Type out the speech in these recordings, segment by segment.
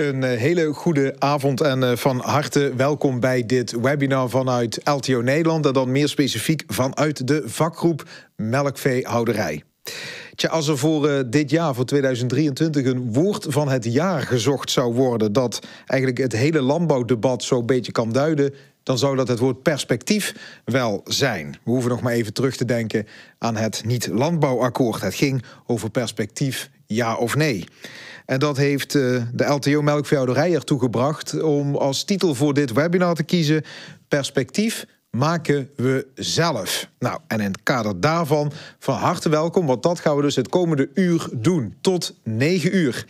Een eh, hele goede avond en eh, van harte welkom bij dit webinar vanuit LTO Nederland. En dan meer specifiek vanuit de vakgroep Melkveehouderij. Tja, als er voor uh, dit jaar, voor 2023, een woord van het jaar gezocht zou worden... dat eigenlijk het hele landbouwdebat zo'n beetje kan duiden... dan zou dat het woord perspectief wel zijn. We hoeven nog maar even terug te denken aan het niet-landbouwakkoord. Het ging over perspectief, ja of nee. En dat heeft uh, de LTO Melkveehouderij ertoe gebracht om als titel voor dit webinar te kiezen: Perspectief maken we zelf. Nou, en in het kader daarvan van harte welkom, want dat gaan we dus het komende uur doen, tot 9 uur.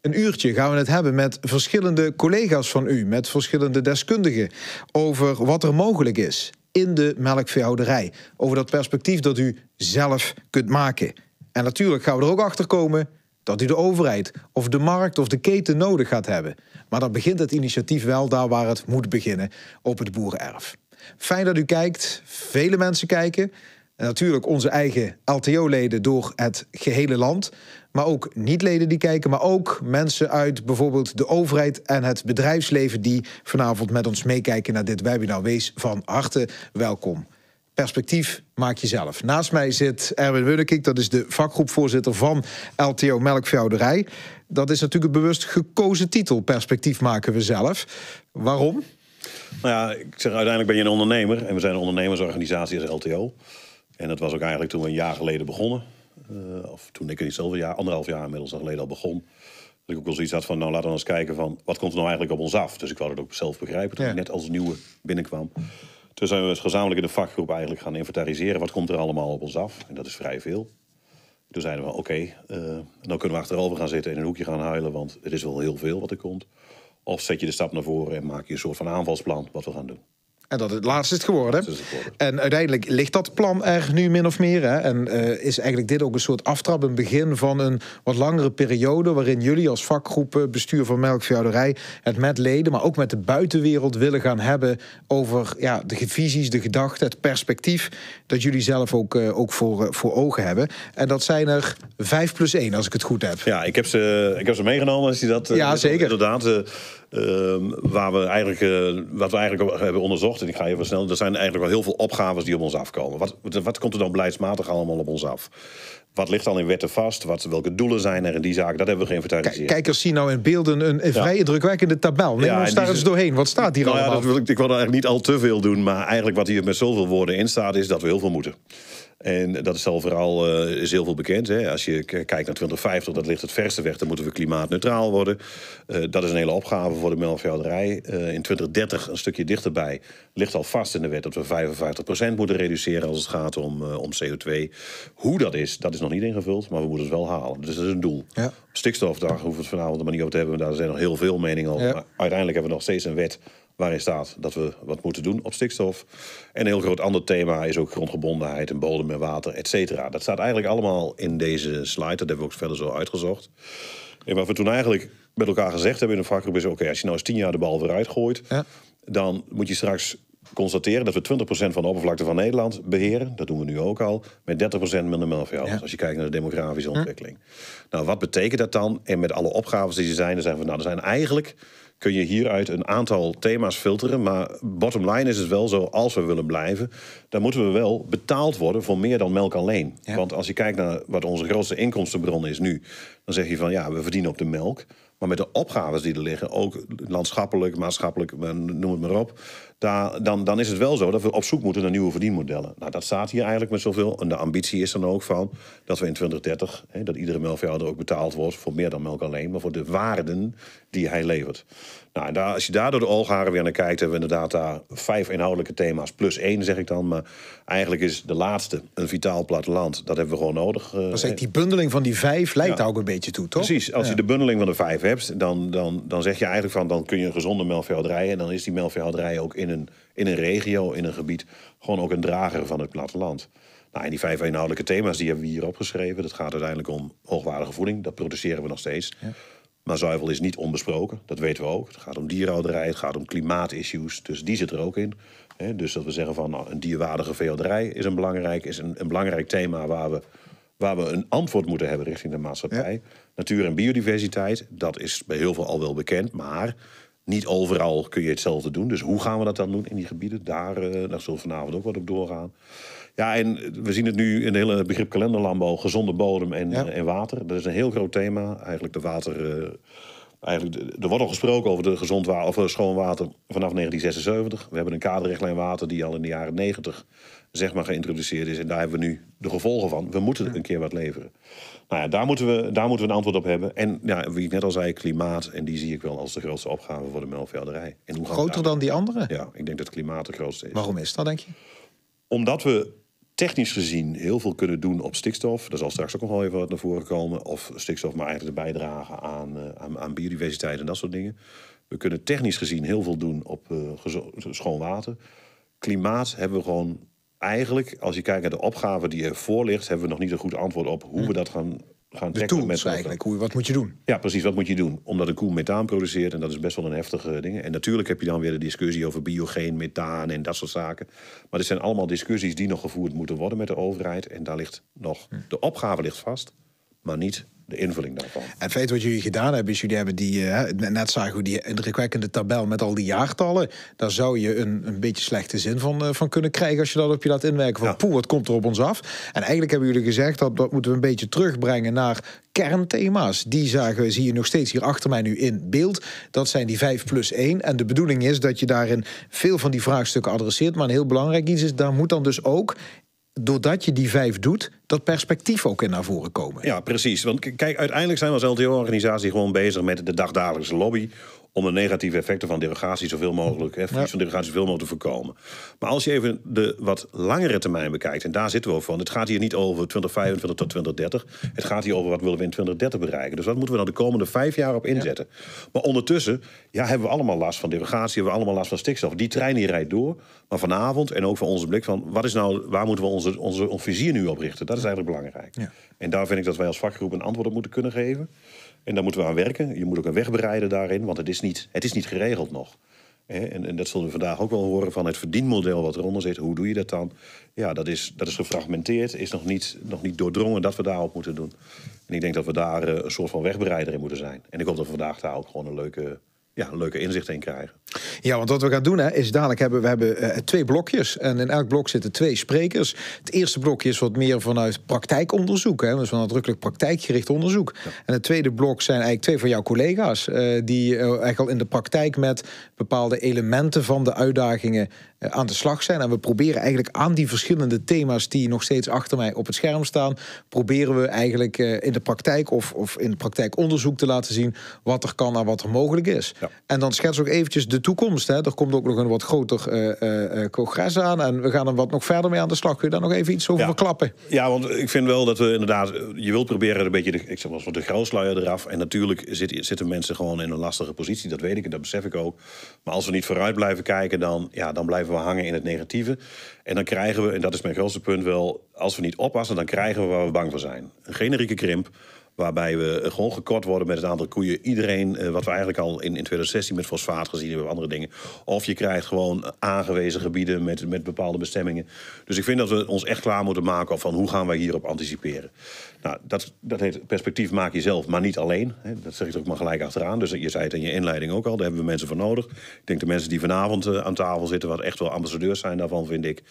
Een uurtje gaan we het hebben met verschillende collega's van u, met verschillende deskundigen, over wat er mogelijk is in de melkveehouderij. Over dat perspectief dat u zelf kunt maken. En natuurlijk gaan we er ook achter komen dat u de overheid of de markt of de keten nodig gaat hebben. Maar dan begint het initiatief wel daar waar het moet beginnen, op het boerenerf. Fijn dat u kijkt. Vele mensen kijken. En natuurlijk onze eigen LTO-leden door het gehele land. Maar ook niet-leden die kijken, maar ook mensen uit bijvoorbeeld de overheid en het bedrijfsleven die vanavond met ons meekijken naar dit webinar. Wees van harte welkom perspectief maak je zelf. Naast mij zit Erwin Wunnekink, dat is de vakgroepvoorzitter van LTO Melkveehouderij. Dat is natuurlijk een bewust gekozen titel, perspectief maken we zelf. Waarom? Nou ja, ik zeg uiteindelijk ben je een ondernemer en we zijn een ondernemersorganisatie als LTO. En dat was ook eigenlijk toen we een jaar geleden begonnen. Uh, of toen ik er niet zoveel jaar, anderhalf jaar inmiddels geleden al begon. Dat ik ook wel zoiets had van, nou laten we eens kijken van, wat komt er nou eigenlijk op ons af? Dus ik wou het ook zelf begrijpen toen ik net als nieuwe binnenkwam. Toen zijn we gezamenlijk in de vakgroep eigenlijk gaan inventariseren. Wat komt er allemaal op ons af? En dat is vrij veel. Toen zeiden we, oké, uh, dan kunnen we achterover gaan zitten en in een hoekje gaan huilen... want het is wel heel veel wat er komt. Of zet je de stap naar voren en maak je een soort van aanvalsplan wat we gaan doen. En dat het laatste is geworden. Is geworden. En uiteindelijk ligt dat plan er nu min of meer. Hè? En uh, is eigenlijk dit ook een soort aftrap, een begin van een wat langere periode... waarin jullie als vakgroep bestuur van melkveehouderij... het met leden, maar ook met de buitenwereld willen gaan hebben... over ja, de visies, de gedachten, het perspectief... dat jullie zelf ook, uh, ook voor, uh, voor ogen hebben. En dat zijn er vijf plus één, als ik het goed heb. Ja, ik heb ze, ik heb ze meegenomen, als je dat... Ja, zeker. Inderdaad... Uh, waar we eigenlijk, uh, wat we eigenlijk hebben onderzocht, en ik ga even snel, er zijn eigenlijk wel heel veel opgaves die op ons afkomen. Wat, wat komt er dan beleidsmatig allemaal op ons af? Wat ligt dan in wetten vast? Wat, welke doelen zijn er in die zaken? Dat hebben we geïnventariseerd. Kijkers zien nou in beelden een, een vrij ja. indrukwekkende tabel. Neem ja, ons daar eens doorheen. Wat staat hier nou allemaal? Ja, dat wil ik, ik wil er eigenlijk niet al te veel doen. Maar eigenlijk wat hier met zoveel woorden in staat... is dat we heel veel moeten. En dat is al vooral uh, is heel veel bekend. Hè. Als je kijkt naar 2050, dat ligt het verste weg. Dan moeten we klimaatneutraal worden. Uh, dat is een hele opgave voor de melkveehouderij. Uh, in 2030, een stukje dichterbij, ligt al vast in de wet... dat we 55% moeten reduceren als het gaat om, om CO2. Hoe dat is, dat is nog niet ingevuld, maar we moeten het wel halen. Dus dat is een doel. Ja. Stikstofdag hoeven we het vanavond maar niet over te hebben. Daar zijn nog heel veel meningen over. Ja. Uiteindelijk hebben we nog steeds een wet waarin staat dat we wat moeten doen op stikstof. En een heel groot ander thema is ook grondgebondenheid en bodem en water, et cetera. Dat staat eigenlijk allemaal in deze slide. Dat hebben we ook verder zo uitgezocht. En wat we toen eigenlijk met elkaar gezegd hebben in de vakgroep is... oké, als je nou eens tien jaar de bal weer uitgooit... Ja. dan moet je straks constateren dat we 20% van de oppervlakte van Nederland beheren. Dat doen we nu ook al. Met 30% minder melkveehouders. Ja. Als je kijkt naar de demografische ontwikkeling. Nou, wat betekent dat dan? En met alle opgaves die er zijn, dan zeggen we... nou, er zijn eigenlijk kun je hieruit een aantal thema's filteren. Maar bottom line is het wel zo, als we willen blijven... dan moeten we wel betaald worden voor meer dan melk alleen. Ja. Want als je kijkt naar wat onze grootste inkomstenbron is nu... dan zeg je van ja, we verdienen op de melk... Maar met de opgaves die er liggen, ook landschappelijk, maatschappelijk, noem het maar op. Daar, dan, dan is het wel zo dat we op zoek moeten naar nieuwe verdienmodellen. Nou, dat staat hier eigenlijk met zoveel. En de ambitie is dan ook van dat we in 2030, hè, dat iedere melkveehouder ook betaald wordt voor meer dan melk alleen, maar voor de waarden die hij levert. Nou, daar, als je daar door de oogharen weer naar kijkt, hebben we inderdaad daar vijf inhoudelijke thema's, plus één zeg ik dan. Maar eigenlijk is de laatste, een vitaal platteland, dat hebben we gewoon nodig. Uh, dat die bundeling van die vijf leidt ja. ook een beetje toe, toch? Precies, als ja. je de bundeling van de vijf hebt, dan, dan, dan zeg je eigenlijk van, dan kun je een gezonde melkveehouderij en dan is die melkveehouderij ook in een, in een regio, in een gebied, gewoon ook een drager van het platteland. Nou, en die vijf inhoudelijke thema's die hebben we hier opgeschreven. Dat gaat uiteindelijk om hoogwaardige voeding. Dat produceren we nog steeds. Ja. Maar zuivel is niet onbesproken, dat weten we ook. Het gaat om dierhouderij, het gaat om klimaatissues, dus die zit er ook in. dus dat we zeggen van nou, een dierwaardige veehouderij is een belangrijk, is een, een belangrijk thema waar we waar we een antwoord moeten hebben richting de maatschappij. Natuur en biodiversiteit, dat is bij heel veel al wel bekend, maar niet overal kun je hetzelfde doen. Dus hoe gaan we dat dan doen in die gebieden? Daar, uh, daar zullen we vanavond ook wat op doorgaan. Ja, en we zien het nu in het hele begrip kalenderlandbouw, gezonde bodem en, en water. Dat is een heel groot thema. Eigenlijk de water. Uh, eigenlijk, er wordt al gesproken over de gezond water, of eh, schoon water vanaf 1976. We hebben een kaderrichtlijn water die al in de jaren 90 zeg maar, geïntroduceerd is. En daar hebben we nu de gevolgen van. We moeten een keer wat leveren. Nou ja, daar moeten we, daar moeten we een antwoord op hebben. En ja, wie ik net al zei, klimaat. En die zie ik wel als de grootste opgave voor de melkveehouderij. En hoe Groter dan die andere? Ja, ik denk dat klimaat de grootste is. Waarom is dat, denk je? Omdat we technisch gezien heel veel kunnen doen op stikstof. Daar zal straks ook nog wel even wat naar voren komen. Of stikstof maar eigenlijk de bijdrage aan, uh, aan, aan, biodiversiteit en dat soort dingen. We kunnen technisch gezien heel veel doen op uh, schoon water. Klimaat hebben we gewoon eigenlijk, als je kijkt naar de opgave die ervoor ligt, hebben we nog niet een goed antwoord op hoe we hm. dat gaan gaan de tools met eigenlijk. Hoe, wat moet je doen? Ja, precies. Wat moet je doen? Omdat een koe methaan produceert. En dat is best wel een heftige ding. En natuurlijk heb je dan weer de discussie over biogeen, methaan en dat soort zaken. Maar dit zijn allemaal discussies die nog gevoerd moeten worden met de overheid. En daar ligt nog... Hm. De opgave ligt vast, maar niet de invulling daarvan. En feit wat jullie gedaan hebben, is jullie hebben die, uh, net zagen hoe die indrukwekkende tabel met al die jaartallen. Daar zou je een, een beetje slechte zin van, uh, van kunnen krijgen als je dat op je laat inwerken. Van ja. poeh, wat komt er op ons af? En eigenlijk hebben jullie gezegd dat dat moeten we een beetje terugbrengen naar kernthema's. Die zagen, zie je nog steeds hier achter mij nu in beeld. Dat zijn die 5 plus 1. En de bedoeling is dat je daarin veel van die vraagstukken adresseert. Maar een heel belangrijk iets is, daar moet dan dus ook doordat je die vijf doet, dat perspectief ook in naar voren komen. Ja, precies. Want kijk, uiteindelijk zijn we als LTO-organisatie gewoon bezig met de dagdagelijkse lobby om de negatieve effecten van derogatie zoveel mogelijk, hè, van derogatie zoveel mogelijk te voorkomen. Maar als je even de wat langere termijn bekijkt, en daar zitten we ook van, het gaat hier niet over 2025 tot 2030, het gaat hier over wat willen we in 2030 bereiken. Dus wat moeten we dan de komende vijf jaar op inzetten? Maar ondertussen ja, hebben we allemaal last van derogatie, hebben we allemaal last van stikstof. Die trein die rijdt door, maar vanavond en ook van onze blik van, wat is nou, waar moeten we onze, onze, onze vizier nu op richten? Dat is eigenlijk belangrijk. Ja. En daar vind ik dat wij als vakgroep een antwoord op moeten kunnen geven. En daar moeten we aan werken. Je moet ook een weg bereiden daarin, want het is niet, het is niet geregeld nog. En, en, dat zullen we vandaag ook wel horen van het verdienmodel wat eronder zit. Hoe doe je dat dan? Ja, dat is, dat is gefragmenteerd, is nog niet, nog niet doordrongen dat we daarop moeten doen. En ik denk dat we daar eh, een soort van wegbereider in moeten zijn. En ik hoop dat we vandaag daar ook gewoon een leuke ja, leuke inzichten in krijgen. Ja, want wat we gaan doen hè, is dadelijk hebben we hebben, uh, twee blokjes. En in elk blok zitten twee sprekers. Het eerste blokje is wat meer vanuit praktijkonderzoek. Hè, dus van nadrukkelijk praktijkgericht onderzoek. En het tweede blok zijn eigenlijk twee van jouw collega's. Uh, die uh, eigenlijk al in de praktijk met bepaalde elementen van de uitdagingen aan de slag zijn. En we proberen eigenlijk aan die verschillende thema's die nog steeds achter mij op het scherm staan, proberen we eigenlijk in de praktijk of, of in praktijkonderzoek te laten zien wat er kan en wat er mogelijk is. Ja. En dan schets ook eventjes de toekomst. Hè. Er komt ook nog een wat groter uh, uh, congres aan. En we gaan er wat nog verder mee aan de slag. Kun je daar nog even iets over verklappen? Ja, want ik vind wel dat we inderdaad... Je wilt proberen een beetje de, ik zeg wel, de grauwsluier eraf. En natuurlijk zitten mensen gewoon in een lastige positie. Dat weet ik en dat besef ik ook. Maar als we niet vooruit blijven kijken... dan, ja, dan blijven we hangen in het negatieve. En dan krijgen we, en dat is mijn grootste punt wel... als we niet oppassen, dan krijgen we waar we bang voor zijn. Een generieke krimp Waarbij we gewoon gekort worden met het aantal koeien. Iedereen, eh, wat we eigenlijk al in, in 2016 met fosfaat gezien hebben, andere dingen. Of je krijgt gewoon aangewezen gebieden met, met bepaalde bestemmingen. Dus ik vind dat we ons echt klaar moeten maken van hoe gaan wij hierop anticiperen. Nou, dat, dat heet perspectief maak je zelf, maar niet alleen. Dat zeg ik ook maar gelijk achteraan. Dus je zei het in je inleiding ook al, daar hebben we mensen voor nodig. Ik denk de mensen die vanavond uh, aan tafel zitten, wat echt wel ambassadeurs zijn daarvan, vind ik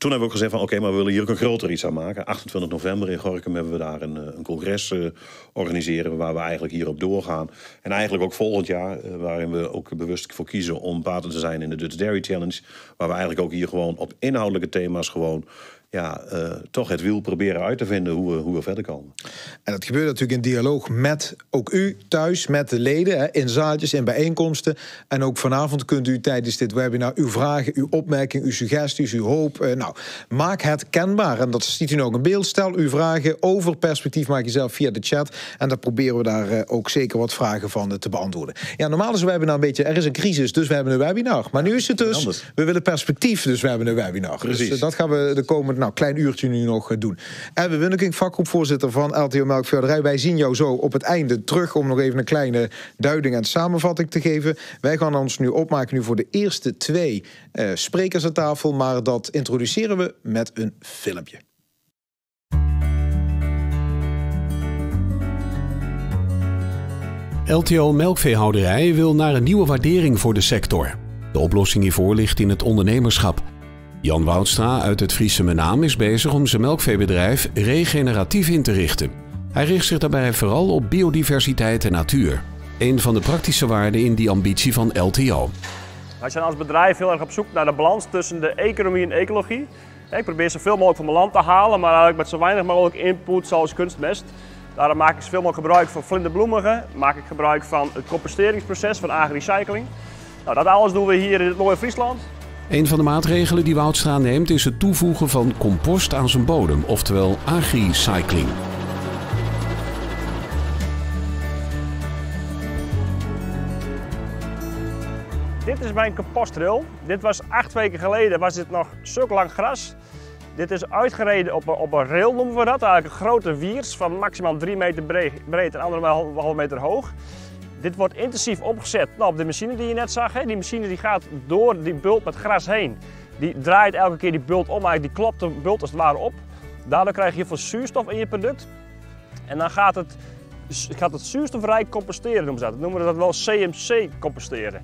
toen hebben we ook gezegd van oké, maar we willen hier ook een groter iets aan maken. 28 november in Gorkum hebben we daar een, eh, een congres uh, organiseren waar we eigenlijk hierop doorgaan. En eigenlijk ook volgend jaar, uh, waarin we ook bewust voor kiezen om partner te zijn in de Dutch Dairy Challenge. Waar we eigenlijk ook hier gewoon op inhoudelijke thema's gewoon ja, uh, toch het wiel proberen uit te vinden hoe we, hoe we verder komen. En dat gebeurt natuurlijk in dialoog met ook u thuis, met de leden, hè, in zaaltjes, in bijeenkomsten. En ook vanavond kunt u tijdens dit webinar uw vragen, uw opmerkingen, uw suggesties, uw hoop. Uh, nou, maak het kenbaar. En dat ziet u nog een beeld. Stel uw vragen over perspectief, maak jezelf via de chat. En dan proberen we daar uh, ook zeker wat vragen van te beantwoorden. Ja, normaal is een webinar een beetje, er is een crisis, dus we hebben een webinar. Maar nu is het dus, we willen perspectief, dus we hebben een webinar. Dus, Precies. Dus dat gaan we de komende nou, klein uurtje nu nog eh, doen. Erwin Winnekink, vakgroepvoorzitter van LTO melkveehouderij. Wij zien jou zo op het einde terug om nog even een kleine duiding en samenvatting te geven. Wij gaan ons nu opmaken nu voor de eerste twee eh, sprekers aan tafel. Maar dat introduceren we met een filmpje. LTO Melkveehouderij wil naar een nieuwe waardering voor de sector. De oplossing hiervoor ligt in het ondernemerschap. Jan Woudstra uit het Friese Menaam is bezig om zijn melkveebedrijf regeneratief in te richten. Hij richt zich daarbij vooral op biodiversiteit en natuur. Een van de praktische waarden in die ambitie van LTO. Wij zijn als bedrijf heel erg op zoek naar de balans tussen de economie en ecologie. Ik probeer zoveel mogelijk van mijn land te halen, maar eigenlijk met zo weinig mogelijk input zoals kunstmest. Daarom maak ik zoveel mogelijk gebruik van vlinderbloemigen, maak ik gebruik van het composteringsproces van agri-recycling. Nou, dat alles doen we hier in het mooie Friesland. Een van de maatregelen die Woudstra neemt is het toevoegen van compost aan zijn bodem, oftewel agri-cycling. Dit is mijn compostril. Dit was acht weken geleden, was dit nog zulk lang gras. Dit is uitgereden op een, op een rail, noemen we dat. Eigenlijk een grote wiers van maximaal 3 meter breed en anderhalve meter hoog. Dit wordt intensief opgezet nou, op de machine die je net zag. Hè. Die machine die gaat door die bult met gras heen. Die draait elke keer die bult om, eigenlijk die klopt de bult als het ware op. Daardoor krijg je veel zuurstof in je product. En dan gaat het, gaat het zuurstofrijk composteren, noemen ze dat. noemen we dat wel CMC composteren.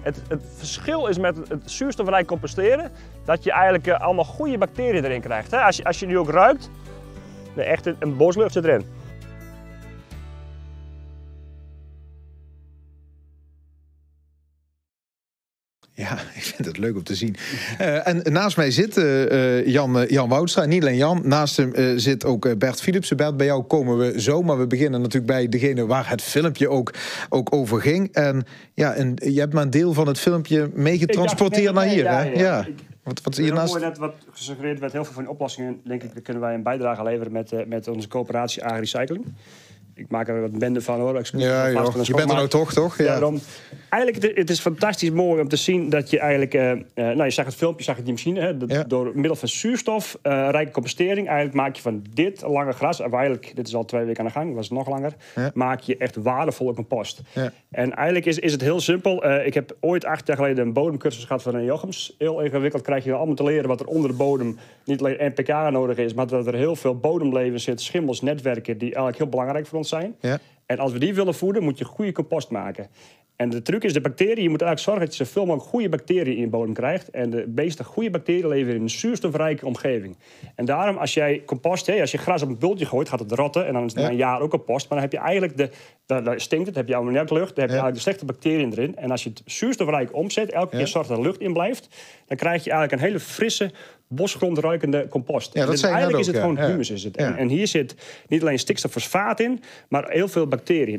Het, het, verschil is met het zuurstofrijk composteren dat je eigenlijk uh, allemaal goede bacteriën erin krijgt. Als, je, als je nu ook ruikt, echt een, een boslucht erin. Ja, ik vind het leuk om te zien. Uh, en naast mij zit uh, Jan, Jan Woudstra. Niet alleen Jan, naast hem zit ook Bert Philipsen. Bert, bij jou komen we zo. Maar we beginnen natuurlijk bij degene waar het filmpje ook, ook over ging. En, ja, en je hebt maar een deel van het filmpje meegetransporteerd naar hier. Ja, hè? ja. ja. Wat, wat hiernaast... net wat gesuggereerd werd, heel veel van die oplossingen, denk ik, kunnen wij een bijdrage leveren met, met onze coöperatie Agri-Recycling ik maak er wat bende van hoor. Ik ja, joh. je bent er nou toch, toch? Ja. Daarom, eigenlijk, het, het is fantastisch mooi om te zien dat je eigenlijk... Uh, nou, je zag het filmpje, zag je die machine. Hè, dat, ja. Door middel van zuurstof, uh, rijke compostering... eigenlijk maak je van dit lange gras... en eigenlijk, dit is al twee weken aan de gang, was het nog langer... Ja. maak je echt waardevolle compost. En eigenlijk is, is het heel simpel. Uh, ik heb ooit acht jaar geleden een bodemcursus gehad van een Jochems. Heel ingewikkeld krijg je allemaal te leren... wat er onder de bodem niet alleen NPK nodig is... maar dat er heel veel bodemleven zit, schimmels, netwerken... die eigenlijk heel belangrijk voor ons zijn. Ja. En als we die willen voeden, moet je goede compost maken. En de truc is de bacteriën. Je moet eigenlijk zorgen dat je zoveel mogelijk goede bacteriën in je bodem krijgt. En de meeste goede bacteriën leven in een zuurstofrijke omgeving. En daarom, als jij compost, als je gras op een bultje gooit, gaat het rotten. En dan is het na een jaar ook compost. Maar dan heb je eigenlijk de, dan stinkt het, heb je ammoniaklucht, dan heb je eigenlijk de slechte bacteriën erin. En als je het zuurstofrijk omzet, elke keer zorgt dat er lucht in blijft, dan krijg je eigenlijk een hele frisse, bosgrondruikende compost. Ja, dat eigenlijk is het gewoon humus. Is het. En, en, hier zit niet alleen stikstoffosfaat in, maar heel veel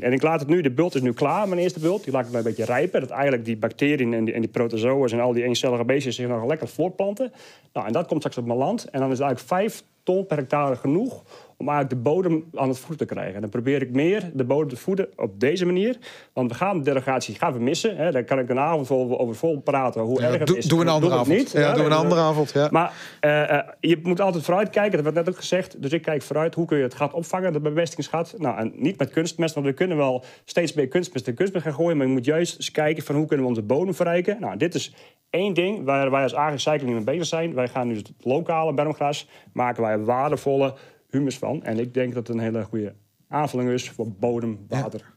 En ik laat het nu, de bult is nu klaar, mijn eerste bult. Die laat ik een beetje rijpen. Dat eigenlijk die bacteriën en die, en die protozoa's en al die eencellige beestjes zich nog lekker voortplanten. Nou, en dat komt straks op mijn land. En dan is eigenlijk vijf ton per hectare genoeg om eigenlijk de bodem aan het voeden te krijgen. En dan probeer ik meer de bodem te voeden op deze manier. Want we gaan de derogatie gaan we missen. Hè. Daar kan ik een avond over, over vol praten. Hoe ja, erg het doe, is. Doe een andere avond. Niet. Ja, ja, doe een andere avond. Ja. Maar uh, uh, je moet altijd vooruit kijken. Dat werd net ook gezegd. Dus ik kijk vooruit. Hoe kun je het gat opvangen, het bemestingsgat? Nou, en niet met kunstmest. Want we kunnen wel steeds meer kunstmest en kunstmest gaan gooien. Maar je moet juist eens kijken van hoe kunnen we onze bodem verrijken. Nou, dit is één ding waar wij als agri-cycling mee bezig zijn. Wij gaan nu het lokale bermgras maken wij waardevolle humus van. En ik denk dat het een hele goede aanvulling is voor bodem, water.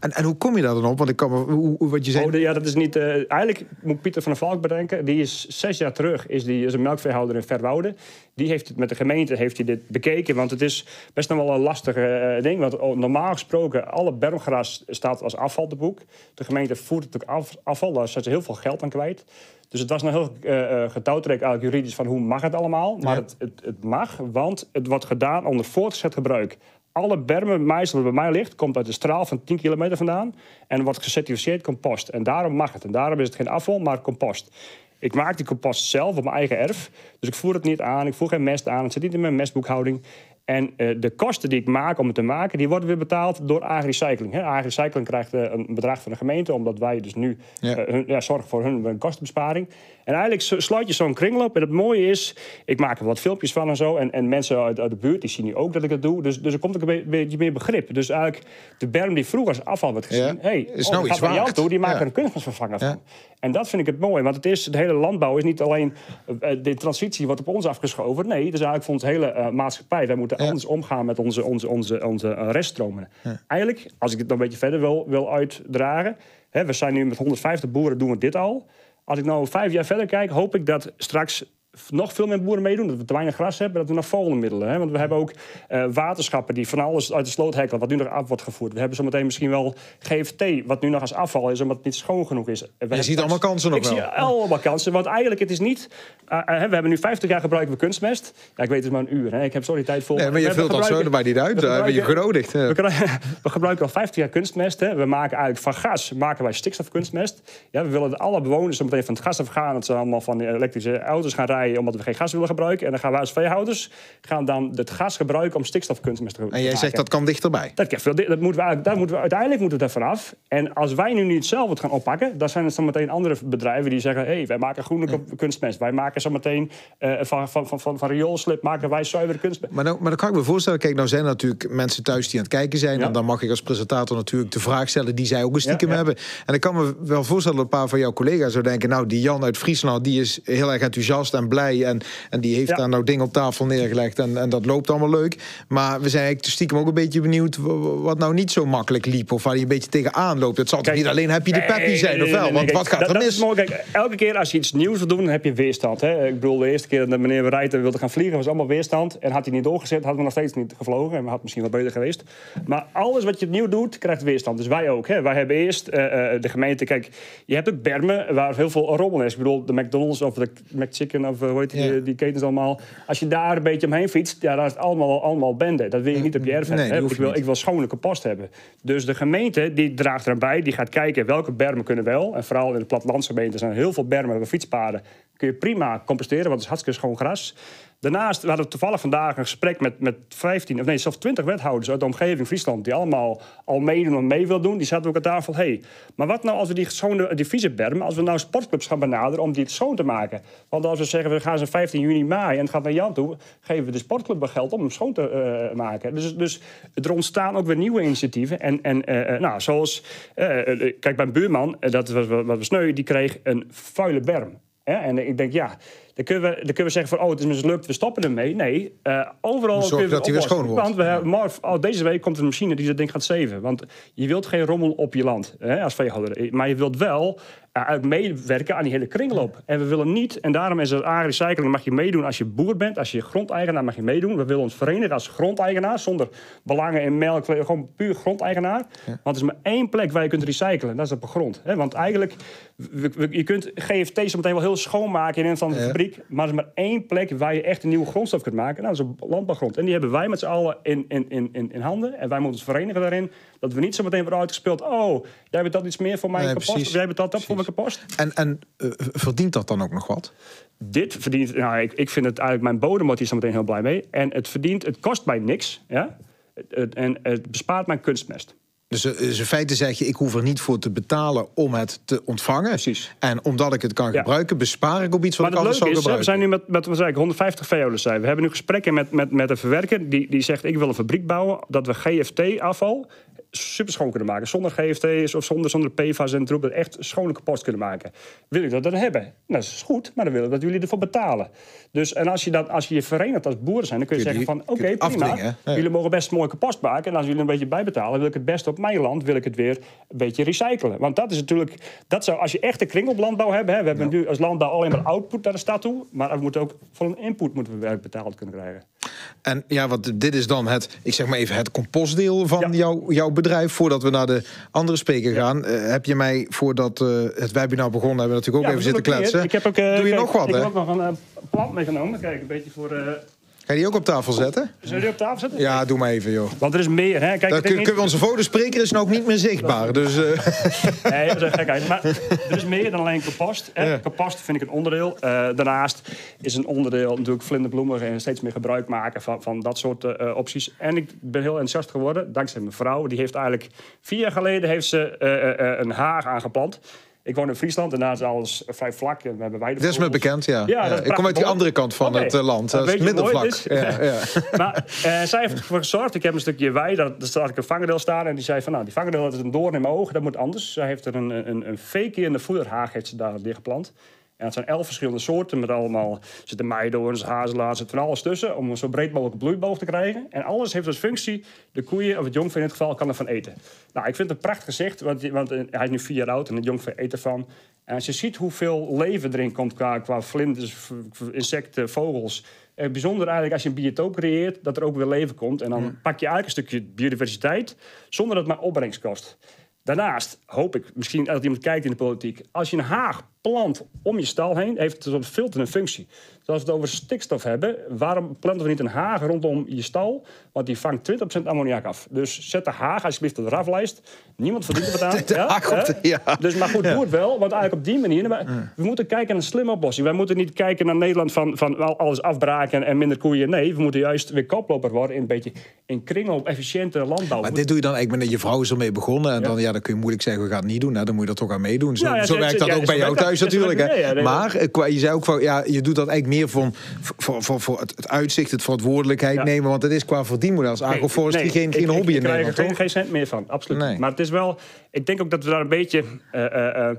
En, en hoe kom je daar dan op? Want ik kan me, hoe, wat je zei. Oh, ja, dat is niet. Uh, eigenlijk moet Pieter van der Valk bedenken. Die is zes jaar terug, is, die, is een melkveehouder in Verwoude. Die heeft het met de gemeente heeft hij dit bekeken. Want het is best nog wel een lastig uh, ding. Want oh, normaal gesproken, alle bermgras staat als afval te boek. De gemeente voert het ook af, afval, daar zet ze heel veel geld aan kwijt. Dus het was nog heel uh, getouwtrek eigenlijk juridisch van hoe mag het allemaal. Maar ja. het, het, het mag, want het wordt gedaan onder voortgezet gebruik alle bermen, mais wat bij mij ligt, komt uit de straal van 10 kilometer vandaan. En wordt gecertificeerd compost. En daarom mag het. En daarom is het geen afval, maar compost. Ik maak die compost zelf op mijn eigen erf. Dus ik voer het niet aan, ik voer geen mest aan. Het zit niet in mijn mestboekhouding. En uh, de kosten die ik maak om het te maken, die worden weer betaald door Agricycling. Agricycling krijgt uh, een bedrag van de gemeente, omdat wij dus nu ja. Uh, hun, ja, zorgen voor hun, hun kostenbesparing. En eigenlijk sluit je zo'n kringloop. En het mooie is, ik maak er wat filmpjes van en zo. En, en mensen uit, uit, de buurt die zien nu ook dat ik het doe. Dus, dus er komt ook een beetje meer begrip. Dus eigenlijk de berm die vroeger als afval werd gezien. Ja. hey, is oh, nou iets naar jou toe, die maken ja. er een kunstmestvervanger van. En dat vind ik het mooie. Want het is, de hele landbouw is niet alleen de transitie wordt op ons afgeschoven. Nee, het is eigenlijk voor onze hele maatschappij. Wij moeten anders omgaan met onze, onze, onze, onze eh, reststromen. Eigenlijk, als ik het nog een beetje verder wil, wil uitdragen. Hè, we zijn nu met 150 boeren doen we dit al. Als ik nou vijf jaar verder kijk, hoop ik dat straks nog veel meer boeren meedoen. Dat we te weinig gras hebben, dat we nog volgende middelen. Hè? Want we hebben ook uh, waterschappen die van alles uit de sloot hekkelen, wat nu nog af wordt gevoerd. We hebben zometeen misschien wel GFT, wat nu nog als afval is, omdat het niet schoon genoeg is. We je ziet allemaal kansen nog ik wel. zie allemaal kansen, want eigenlijk het is niet... Uh, uh, we hebben nu 50 jaar gebruiken we kunstmest. Ja, ik weet het maar een uur. Hè? Ik heb sorry tijd vol. Nee, maar je vult dat zo erbij niet uit. Hebben je genodigd. We, we, gebruiken al 50 jaar kunstmest. Hè? We maken eigenlijk van gas maken wij stikstofkunstmest. Ja, we willen alle bewoners zometeen van het gas afgaan. Dat ze allemaal van elektrische auto's gaan rijden, omdat we geen gas willen gebruiken. En dan gaan wij als veehouders gaan dan het gas gebruiken om stikstofkunstmest te En jij zegt dat kan dichterbij? Dat, kan, dat moeten we, daar moeten we, uiteindelijk moeten we er vanaf. En als wij nu niet zelf het gaan oppakken, dan zijn er zo meteen andere bedrijven die zeggen: hé, hey, wij maken groene kunstmest. Wij maken zo meteen uh, van, van, van, van, van rioolslip maken wij zuivere kunstmest. Maar, nou, maar dan kan ik me voorstellen, kijk, nou zijn er natuurlijk mensen thuis die aan het kijken zijn. Ja. En dan mag ik als presentator natuurlijk de vraag stellen die zij ook een stiekem ja, hebben. En ik kan me wel voorstellen dat een paar van jouw collega's zo denken: nou, die Jan uit Friesland, die is heel erg enthousiast en blij. En, en die heeft ja. daar nou dingen op tafel neergelegd en, en dat loopt allemaal leuk. Maar we zijn eigenlijk stiekem ook een beetje benieuwd wat nou niet zo makkelijk liep. Of waar je een beetje tegenaan loopt. Het zal toch niet alleen happy de peppy zijn, of wel? Want wat gaat er mis? Is mooi. Kijk, elke keer als je iets nieuws wil doen, dan heb je weerstand. Hè? Ik bedoel, de eerste keer dat meneer Rijten wilde gaan vliegen, was allemaal weerstand. En had hij niet doorgezet, hadden we nog steeds niet gevlogen. En we had misschien wel beter geweest. Maar alles wat je nieuw doet, krijgt weerstand. Dus wij ook. Hè? Wij hebben eerst uh, uh, de gemeente... Kijk, je hebt ook bermen waar heel veel rommel is. Ik bedoel, de McDonald's of de McChicken of hoe heet die, ja. die ketens allemaal. Als je daar een beetje omheen fietst, ja, daar is het allemaal, allemaal bende. Dat wil je niet op je erf hebben. Ik, wil, ik wil schone kompost hebben. Dus de gemeente die draagt eraan bij, die gaat kijken welke bermen kunnen wel. En vooral in de plattelandsgemeenten zijn er heel veel bermen, hebben fietspaden. Kun je prima composteren, want het is hartstikke schoon gras. Daarnaast hadden we toevallig vandaag een gesprek met, met 15, of nee, zelfs 20 wethouders uit de omgeving Friesland. die allemaal al meedoen of mee wil doen. Die zaten ook aan tafel. hey, maar wat nou als we die schone, die vieze bermen, als we nou sportclubs gaan benaderen om die schoon te maken? Want als we zeggen we gaan ze 15 juni maaien en het gaat naar Jan toe, geven we de sportclub wel geld om hem schoon te uh, maken. Dus, dus er ontstaan ook weer nieuwe initiatieven. En, en uh, nou, zoals, uh, kijk, bij een buurman, dat was wat we sneu, die kreeg een vuile berm. Ja, en ik denk, ja, dan kunnen, we, dan kunnen we zeggen van, oh, het is mislukt, we stoppen ermee. Nee, uh, overal Zorg dat hij weer schoon wordt. Want we hebben, maar, oh, deze week komt er een machine die dat ding gaat zeven. Want je wilt geen rommel op je land hè, als veehouder. Maar je wilt wel uh, meewerken aan die hele kringloop. En we willen niet, en daarom is het A-recycling, mag je meedoen als je boer bent. Als je grondeigenaar mag je meedoen. We willen ons verenigen als grondeigenaar, zonder belangen in melk, gewoon puur grondeigenaar. Ja. Want er is maar één plek waar je kunt recyclen, dat is op de grond. Hè? Want eigenlijk, we, we, je kunt GFT zo meteen wel heel schoonmaken in een van de ja. fabriek. Maar er is maar één plek waar je echt een nieuwe grondstof kunt maken. Nou, dat is op landbouwgrond. En die hebben wij met z'n allen in, in, in, in handen. En wij moeten ons verenigen daarin. Dat we niet zo meteen worden uitgespeeld. Oh, jij betaalt iets meer voor mijn Nee. Of jij betaalt dat Precies. voor mijn kompost. En, en uh, verdient dat dan ook nog wat? Dit verdient, nou, ik, ik vind het eigenlijk, mijn bodem wordt hier zo meteen heel blij mee. En het verdient, het kost mij niks. Ja? En het bespaart mijn kunstmest. Dus, uh, dus in feite zeg je, ik hoef er niet voor te betalen om het te ontvangen. Precies. En omdat ik het kan Ja. gebruiken, bespaar ik op iets wat Maar ik anders zou is, we zijn nu met, met wat zei ik, 150 veehouders zijn. We hebben nu gesprekken met, met, met een verwerker die, die zegt... ik wil een fabriek bouwen dat we GFT-afval super schoon kunnen maken. Zonder GFT's of zonder, zonder PFAS en troep. dat Echt schone kompost kunnen maken. Wil ik dat dan hebben? Nou, dat is goed, maar dan wil ik dat jullie ervoor betalen. Dus, en als je, dat, als je je verenigt als boeren zijn... dan kun je, Kun je zeggen van, oké, prima. Ja. Jullie mogen best mooi kompost maken. En als jullie een beetje bijbetalen... wil ik het best op mijn land wil ik het weer een beetje recyclen. Want dat is natuurlijk... Dat zou, als je echt een hebt... Hè, we hebben nu als landbouw alleen maar output naar de stad toe... maar we moeten ook voor een input moeten we werk betaald kunnen krijgen. En ja, want dit is dan het, ik zeg maar even het compostdeel van Ja. jouw, jouw bedrijf. Voordat we naar de andere spreker gaan, eh, heb je mij voordat eh, het webinar begon, hebben we natuurlijk ook Ja, even zitten kletsen. Ik heb ook, eh, Doe je kijk, nog wat, Ik heb ook nog een plant meegenomen. Kijk, een beetje voor... Ga je die ook op tafel zetten? zullen we die op tafel zetten? Ja, doe maar even, joh. Want er is meer, hè? Kijk, is kun- niet- kunnen we onze fotospreker is nou ook niet meer zichtbaar. Dus eh, Nee, dat is echt gekheid. Maar er is meer dan alleen kompost. Hè. Ja. Kompost vind ik een onderdeel. Eh, daarnaast is een onderdeel natuurlijk vlinderbloemen en steeds meer gebruik maken van, van dat soort eh, opties. En ik ben heel enthousiast geworden, dankzij mijn vrouw. Die heeft eigenlijk vier jaar geleden heeft ze een haag aangeplant. Ik woon in Friesland en daar is alles vrij vlak. We hebben weiden dat is me bekend, ja. Ja, dat ik kom uit die andere kant van het eh, land. Dan Dat is. Ja, ja. Maar eh, zij heeft ervoor gezorgd. Ik heb een stukje wei, daar, daar staat ik een vangendeel staan. En die zei van, nou, die vangendeel dat is een doorn in mijn ogen. Dat moet anders. Zij heeft er een, een, een in de voederhaag heeft ze daar neergeplant. En het zijn elf verschillende soorten met allemaal... zitten meidoorns, hazelaars, zit van alles tussen... om een zo breed mogelijk bloeiboog te krijgen. En alles heeft als functie, de koeien, of het jongvee in dit geval, kan ervan eten. Nou, ik vind het een prachtig gezicht, want, want eh, hij is nu vier jaar oud... en het jongvee eet ervan. En als je ziet hoeveel leven erin komt qua, qua vlinders, insecten, vogels... Eh, bijzonder eigenlijk als je een biotoop creëert, dat er ook weer leven komt. En dan pak je eigenlijk een stukje biodiversiteit, zonder dat het maar opbrengst kost. Daarnaast hoop ik, misschien als iemand kijkt in de politiek... als je een haag plant om je stal heen, heeft het een filter een functie. Dus als we het over stikstof hebben, waarom planten we niet een haag rondom je stal? Want die vangt 20% ammoniak af. Dus zet de haag alsjeblieft op de raflijst. Niemand verdient er wat aan. Op de- ja. Dus maar goed, doe het wel. Want eigenlijk op die manier... maar We moeten kijken naar een slimme oplossing. Wij moeten niet kijken naar Nederland van, van wel alles afbraken en minder koeien. Nee, we moeten juist weer koploper worden in een beetje in kringloop, efficiënte landbouw. Maar dit doe je dan eigenlijk met je vrouw is ermee begonnen. En dan, ja, dan kun je moeilijk zeggen, we gaan het niet doen. Nou, dan moet je er toch aan meedoen. Zo, Ja, ja, zo werkt dat ja, ook bij jou dat. Thuis natuurlijk. Hè. Ja, nee, maar eh, qua- je zei ook van, ja, je doet dat eigenlijk meer voor, voor, voor, voor het, uitzicht, het verantwoordelijkheid Ja. nemen. Want het is qua verdienmodel als agroforestry Nee, geen, ik- geen ik- hobby ik in krijg Nederland, er geen, toch? geen cent meer van, absoluut. Maar het is wel... Ik denk ook dat we daar een beetje... eh,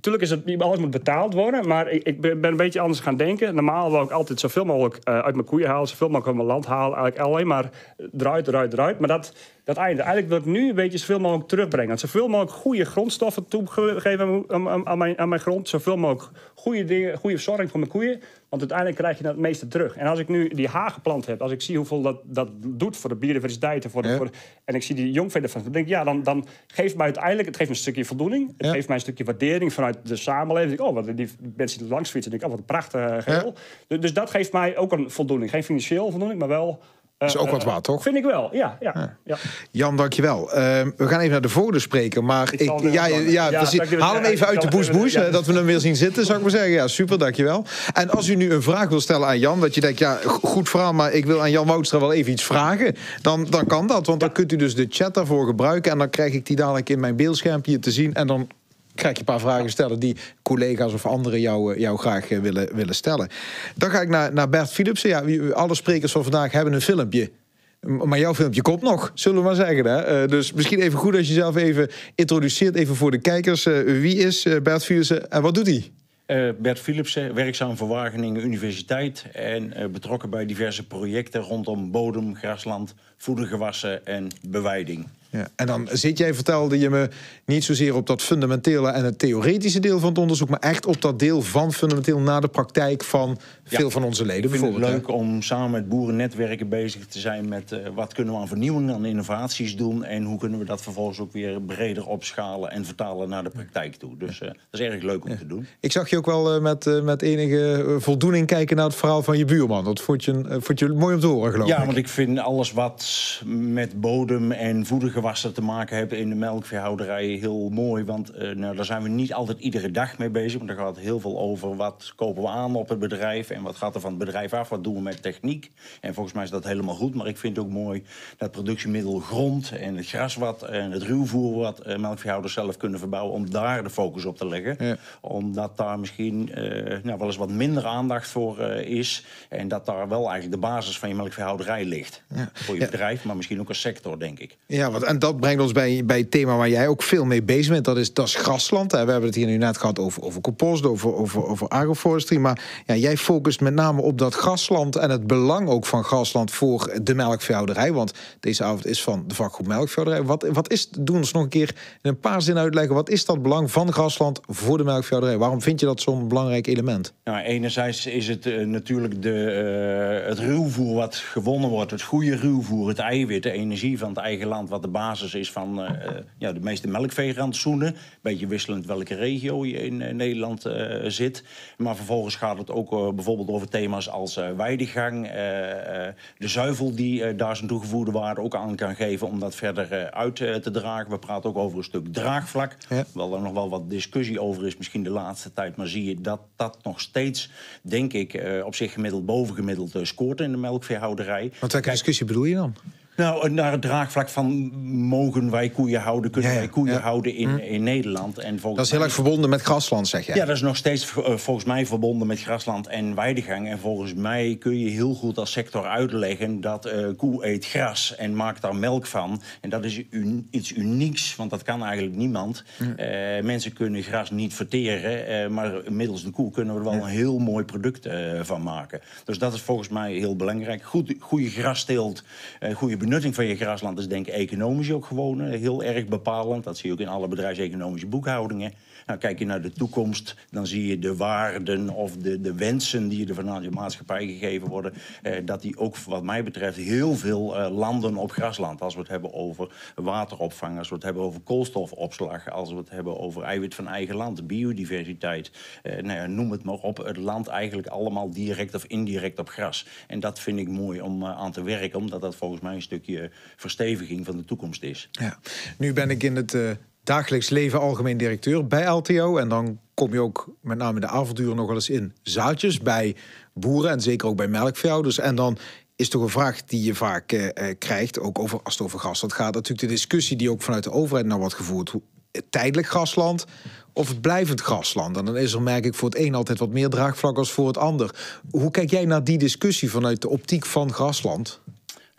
tuurlijk is het, alles moet betaald worden, maar ik, ik ben een beetje anders gaan denken. Normaal wil ik altijd zoveel mogelijk uit mijn koeien halen, zoveel mogelijk uit mijn land halen. Eigenlijk alleen maar eruit, eruit, eruit. Maar dat, dat einde, eigenlijk wil ik nu een beetje zoveel mogelijk terugbrengen. En zoveel mogelijk goede grondstoffen toegeven aan, aan, mijn, aan mijn grond. Zoveel mogelijk goede dingen, goede verzorging voor mijn koeien. Want uiteindelijk krijg je dat het meeste terug. En als ik nu die haag geplant heb, als ik zie hoeveel dat, dat doet voor de biodiversiteit en voor de, Ja. voor de- en ik zie die jongvee ervan, dan denk ik, ja, dan, dan geeft mij uiteindelijk, het geeft me een stukje voldoening. Het Ja. geeft mij een stukje waardering vanuit de samenleving. Ik, oh, wat die mensen die langs fietsen, denk ik, oh, wat een prachtig geheel. Dus, dus dat geeft mij ook een voldoening. Geen financieel voldoening, maar wel... eh, is ook wat eh, waard, toch? Vind ik wel, ja. ja, ja. Jan, dankjewel. Ehm we gaan even naar de volgende spreker. Maar ik, hem ja, precies. haal hem even uit de Ik eh, dat we hem weer zien zitten, zou ik maar zeggen. Ja, super, dankjewel. En als u nu een vraag wil stellen aan Jan, dat je denkt, ja, go- goed verhaal, maar ik wil aan Jan Woudstra wel even iets vragen, dan, dan kan dat. Want dan kunt u dus de chat daarvoor gebruiken en dan krijg ik die dadelijk in mijn beeldschermpje te zien en dan krijg je een paar vragen stellen die collega's of anderen jou, eh, jou graag eh, willen, willen stellen. Dan ga ik naar, naar Bert Philipsen. Ja, alle sprekers van vandaag hebben een filmpje. Maar jouw filmpje komt nog, zullen we maar zeggen. Hè? Eh, dus misschien even goed als je jezelf even introduceert, even voor de kijkers. Wie is Bert Philipsen en wat doet hij? Bert Philipsen, werkzaam voor Wageningen Universiteit en betrokken bij diverse projecten rondom bodem, grasland, voedergewassen en bewijding. Ja, en dan zit jij, vertelde je me, niet zozeer op dat fundamentele en het theoretische deel van het onderzoek, maar echt op dat deel van fundamenteel naar de praktijk van veel Ja. van onze leden Ik vind het hè? leuk om samen met boerennetwerken bezig te zijn met eh, wat kunnen we aan vernieuwingen en innovaties doen en hoe kunnen we dat vervolgens ook weer breder opschalen en vertalen naar de praktijk toe. Dus eh, dat is erg leuk om te doen. Ik zag je ook wel eh, met, met enige voldoening kijken naar het verhaal van je buurman. Dat vond je, vond je mooi om te horen, geloof Ja, ik. want ik vind alles wat met bodem en voedergewassen te maken heeft in de melkveehouderij heel mooi. Want eh, nou, daar zijn we niet altijd iedere dag mee bezig. Want daar gaat heel veel over wat kopen we aan op het bedrijf en wat gaat er van het bedrijf af, wat doen we met techniek. En volgens mij is dat helemaal goed. Maar ik vind het ook mooi dat productiemiddel grond en het graswat en het ruwvoer wat eh, melkveehouders zelf kunnen verbouwen, om daar de focus op te leggen. Ja. Omdat daar misschien eh, nou, wel eens wat minder aandacht voor is. En dat daar wel eigenlijk de basis van je melkveehouderij ligt. Voor je bedrijf, maar misschien ook als sector, denk ik. Ja, want, en dat brengt ons bij, bij het thema waar jij ook veel mee bezig bent. Dat is, dat is grasland. We hebben het hier nu net gehad over, over compost, over, over, over agroforestry. Maar ja, jij focust met name op dat grasland en het belang ook van grasland voor de melkveehouderij. Want deze avond is van de vakgroep melkveehouderij. Wat, wat is, doe ons nog een keer in een paar zinnen uitleggen. Wat is dat belang van grasland voor de melkveehouderij? Waarom vind je dat zo'n belangrijk element? Nou, enerzijds is het eh, natuurlijk de, eh, het ruwvoer wat gewonnen wordt. Het goede ruwvoer, het eiwit, de energie van het eigen land... wat de basis is van eh, eh, ja, de meeste melkveerantsoenen. Beetje wisselend welke regio je in eh, Nederland zit. Maar vervolgens gaat het ook bijvoorbeeld over thema's als weidegang... de zuivel die daar zijn toegevoegde waarde ook aan kan geven... om dat verder uit te dragen. We praten ook over een stuk draagvlak. Ja. Wel er nog wel wat discussie over is, misschien de laatste tijd. Maar zie je dat dat nog steeds, denk ik, op zich gemiddeld bovengemiddeld scoort in de melkveehouderij. Want welke discussie bedoel je dan? Nou, naar het draagvlak van mogen wij koeien houden, kunnen Ja, wij koeien ja. houden in, in Nederland. En volgens Dat is heel erg verbonden met grasland, zeg jij. Ja, dat is nog steeds eh, volgens mij verbonden met grasland en weidegang. En volgens mij kun je heel goed als sector uitleggen dat eh koe eet gras en maakt daar melk van. En dat is un- iets unieks, want dat kan eigenlijk niemand. Eh, mensen kunnen gras niet verteren, maar middels de koe kunnen we er wel een heel mooi product van maken. Dus dat is volgens mij heel belangrijk. Goed, goede grasteelt, goede benutting van je grasland is denk ik economisch ook gewoon eh, heel erg bepalend. Dat zie je ook in alle bedrijfseconomische boekhoudingen. Nou, kijk je naar de toekomst, dan zie je de waarden of de, de wensen die er vanuit je maatschappij gegeven worden, eh, dat die ook wat mij betreft heel veel eh, landen op grasland. Als we het hebben over wateropvang, als we het hebben over koolstofopslag, als we het hebben over eiwit van eigen land, biodiversiteit, eh, nou ja, noem het maar op. Het land eigenlijk allemaal direct of indirect op gras. En dat vind ik mooi om eh, aan te werken, omdat dat volgens mij een stukje versteviging van de toekomst is. Ja. Nu ben ik in het eh, dagelijks leven algemeen directeur bij LTO. En dan kom je ook met name de avonturen nog wel eens in zaadjes bij boeren en zeker ook bij melkveehouders. En dan is toch een vraag die je vaak eh, eh, krijgt, ook over, als het over grasland gaat, natuurlijk de discussie die ook vanuit de overheid naar wordt gevoerd. Hoe- Tijdelijk grasland of het blijvend grasland? En dan is er, merk ik, voor het een altijd wat meer draagvlak als voor het ander. Hoe kijk jij naar die discussie vanuit de optiek van grasland?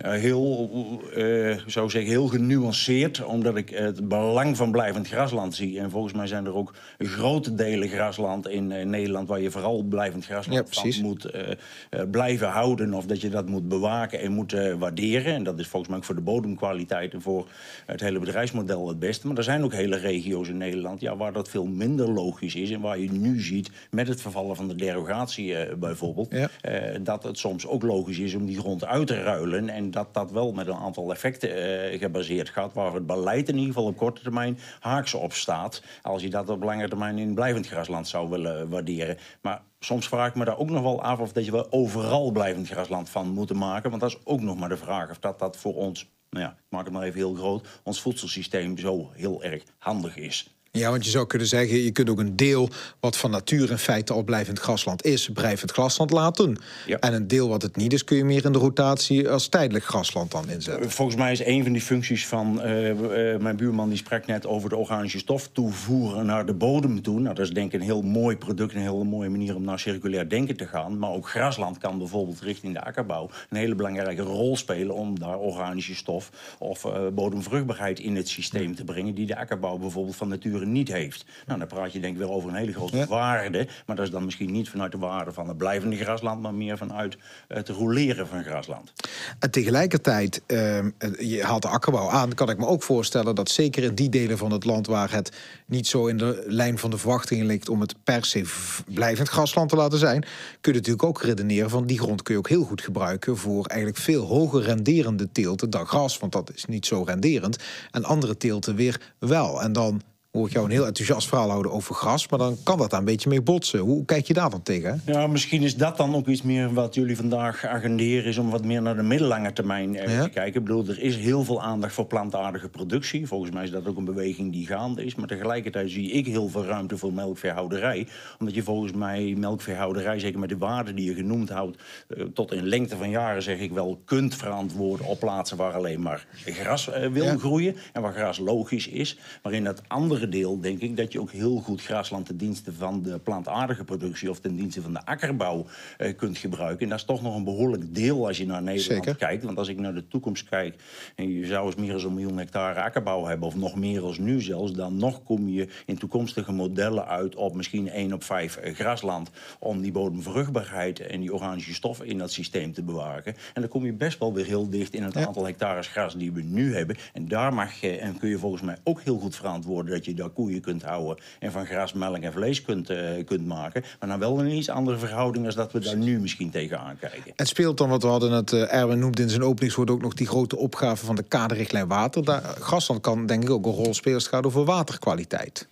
Ja, heel, eh, zou zeggen, heel genuanceerd, omdat ik het belang van blijvend grasland zie. En volgens mij zijn er ook grote delen grasland in eh, Nederland waar je vooral blijvend grasland van moet eh, eh, blijven houden of dat je dat moet bewaken en moet eh, waarderen. En dat is volgens mij ook voor de bodemkwaliteit en voor het hele bedrijfsmodel het beste. Maar er zijn ook hele regio's in Nederland ja, waar dat veel minder logisch is en waar je nu ziet met het vervallen van de derogatie eh, bijvoorbeeld, Ja. eh, dat het soms ook logisch is om die grond uit te ruilen. En dat dat wel met een aantal effecten eh, gebaseerd gaat, waar het beleid in ieder geval op korte termijn haaks op staat. Als je dat op lange termijn in blijvend grasland zou willen waarderen. Maar soms vraag ik me daar ook nog wel af of dat je wel overal blijvend grasland van moet maken. Want dat is ook nog maar de vraag of dat, dat voor ons, nou ja, ik maak het maar even heel groot, ons voedselsysteem zo heel erg handig is. Ja, want je zou kunnen zeggen, je kunt ook een deel wat van natuur in feite al blijvend grasland is, blijvend grasland laten. Ja. En een deel wat het niet is, kun je meer in de rotatie als tijdelijk grasland dan inzetten. Volgens mij is een van die functies van eh, eh, mijn buurman die sprak net over de organische stof toevoeren naar de bodem toe. Nou, dat is denk ik een heel mooi product, een hele mooie manier om naar circulair denken te gaan. Maar ook grasland kan bijvoorbeeld richting de akkerbouw een hele belangrijke rol spelen om daar organische stof of eh, bodemvruchtbaarheid in het systeem te brengen die de akkerbouw bijvoorbeeld van nature niet heeft. Nou, dan praat je denk ik weer over een hele grote Ja. waarde, maar dat is dan misschien niet vanuit de waarde van het blijvende grasland, maar meer vanuit het roleren van grasland. En tegelijkertijd, ehm, je haalt de akkerbouw aan, kan ik me ook voorstellen dat zeker in die delen van het land waar het niet zo in de lijn van de verwachtingen ligt om het per se blijvend grasland te laten zijn, kun je natuurlijk ook redeneren van die grond kun je ook heel goed gebruiken voor eigenlijk veel hoger renderende teelten dan gras, want dat is niet zo renderend. En andere teelten weer wel. En dan hoor ik jou een heel enthousiast verhaal houden over gras, maar dan kan dat daar een beetje mee botsen. Hoe kijk je daar dan tegen? Ja, misschien is dat dan ook iets meer wat jullie vandaag agenderen... is om wat meer naar de middellange termijn Ja. te kijken. Ik bedoel, er is heel veel aandacht voor plantaardige productie. Volgens mij is dat ook een beweging die gaande is. Maar tegelijkertijd zie ik heel veel ruimte voor melkveehouderij. Omdat je volgens mij melkveehouderij, zeker met de waarden die je genoemd houdt... eh, tot in lengte van jaren zeg ik wel, kunt verantwoorden op plaatsen... waar alleen maar gras eh, wil Ja. groeien en waar gras logisch is. Maar in dat andere deel denk ik dat je ook heel goed grasland ten dienste van de plantaardige productie of ten dienste van de akkerbouw eh, kunt gebruiken. En dat is toch nog een behoorlijk deel als je naar Nederland Zeker. kijkt. Want als ik naar de toekomst kijk en je zou eens meer dan een miljoen hectare akkerbouw hebben, of nog meer als nu zelfs, dan nog kom je in toekomstige modellen uit op misschien 1 op 5 eh, grasland om die bodemvruchtbaarheid en die organische stof in dat systeem te bewaken. En dan kom je best wel weer heel dicht in het Ja. aantal hectares gras die we nu hebben. En daar mag je en kun je volgens mij ook heel goed verantwoorden dat je daar koeien kunt houden en van gras, melk en vlees kunt, eh, kunt maken. Maar dan wel in een iets andere verhouding als dat we daar nu misschien tegenaan kijken. Het speelt dan, wat we hadden het, eh, Erwin noemde in zijn openingswoord ook nog die grote opgave van de kaderrichtlijn water. Daar, grasland kan denk ik ook een rol spelen als het gaat over waterkwaliteit.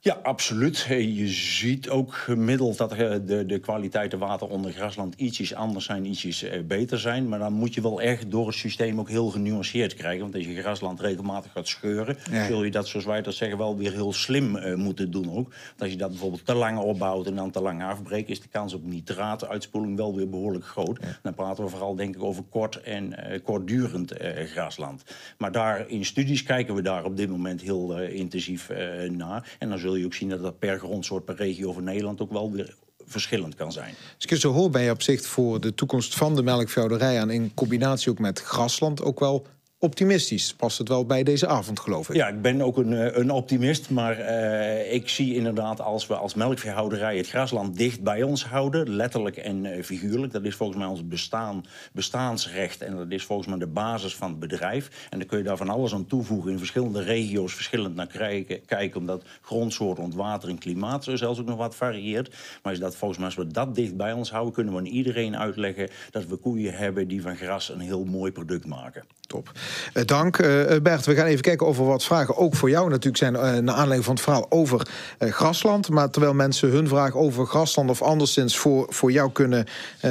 Ja, absoluut. Je ziet ook gemiddeld dat de, de kwaliteiten water onder grasland ietsjes anders zijn, ietsjes eh, beter zijn. Maar dan moet je wel echt door het systeem ook heel genuanceerd krijgen. Want als je grasland regelmatig gaat scheuren, zul je dat, zoals wij dat zeggen, wel weer heel slim uh, moeten doen ook. Want als je dat bijvoorbeeld te lang opbouwt en dan te lang afbreekt, is de kans op nitraatuitspoeling wel weer behoorlijk groot. Dan praten we vooral denk ik over kort en uh, kortdurend grasland. Maar daar in studies kijken we daar op dit moment heel intensief naar. En dan zul je ook zien dat dat per grondsoort, per regio van Nederland ook wel weer verschillend kan zijn. Het zo hoor, ben je op zich voor de toekomst van de melkveehouderij aan in combinatie ook met grasland ook wel optimistisch. Past het wel bij deze avond, geloof ik? Ja, ik ben ook een, eh, een optimist. Maar uh, ik zie inderdaad als we als melkveehouderij het grasland dicht bij ons houden, letterlijk en uh, figuurlijk. Dat is volgens mij ons bestaan, bestaansrecht en dat is volgens mij de basis van het bedrijf. En dan kun je daar van alles aan toevoegen in verschillende regio's verschillend naar kijken, kijken omdat grondsoort, ontwatering, klimaat zelfs ook nog wat varieert. Maar is dat volgens mij, als we dat dicht bij ons houden, kunnen we aan iedereen uitleggen dat we koeien hebben die van gras een heel mooi product maken. Top. Uh, dank. Uh, Bert, we gaan even kijken of er wat vragen ook voor jou natuurlijk zijn... Naar aanleiding van het verhaal over grasland. Maar terwijl mensen hun vraag over grasland of anderszins voor, voor jou kunnen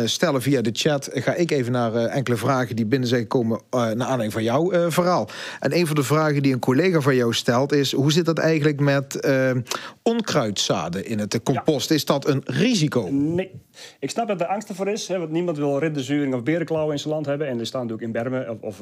stellen via de chat... ga ik even naar enkele vragen die binnen zijn gekomen naar aanleiding van jouw verhaal. En een van de vragen die een collega van jou stelt is... hoe zit dat eigenlijk met onkruidzaden in het compost? Is dat een risico? Nee. Ik snap dat er angst ervoor is. Hè, want niemand wil ridderzuring of berenklauwen in zijn land hebben. En er staan natuurlijk in bermen of... of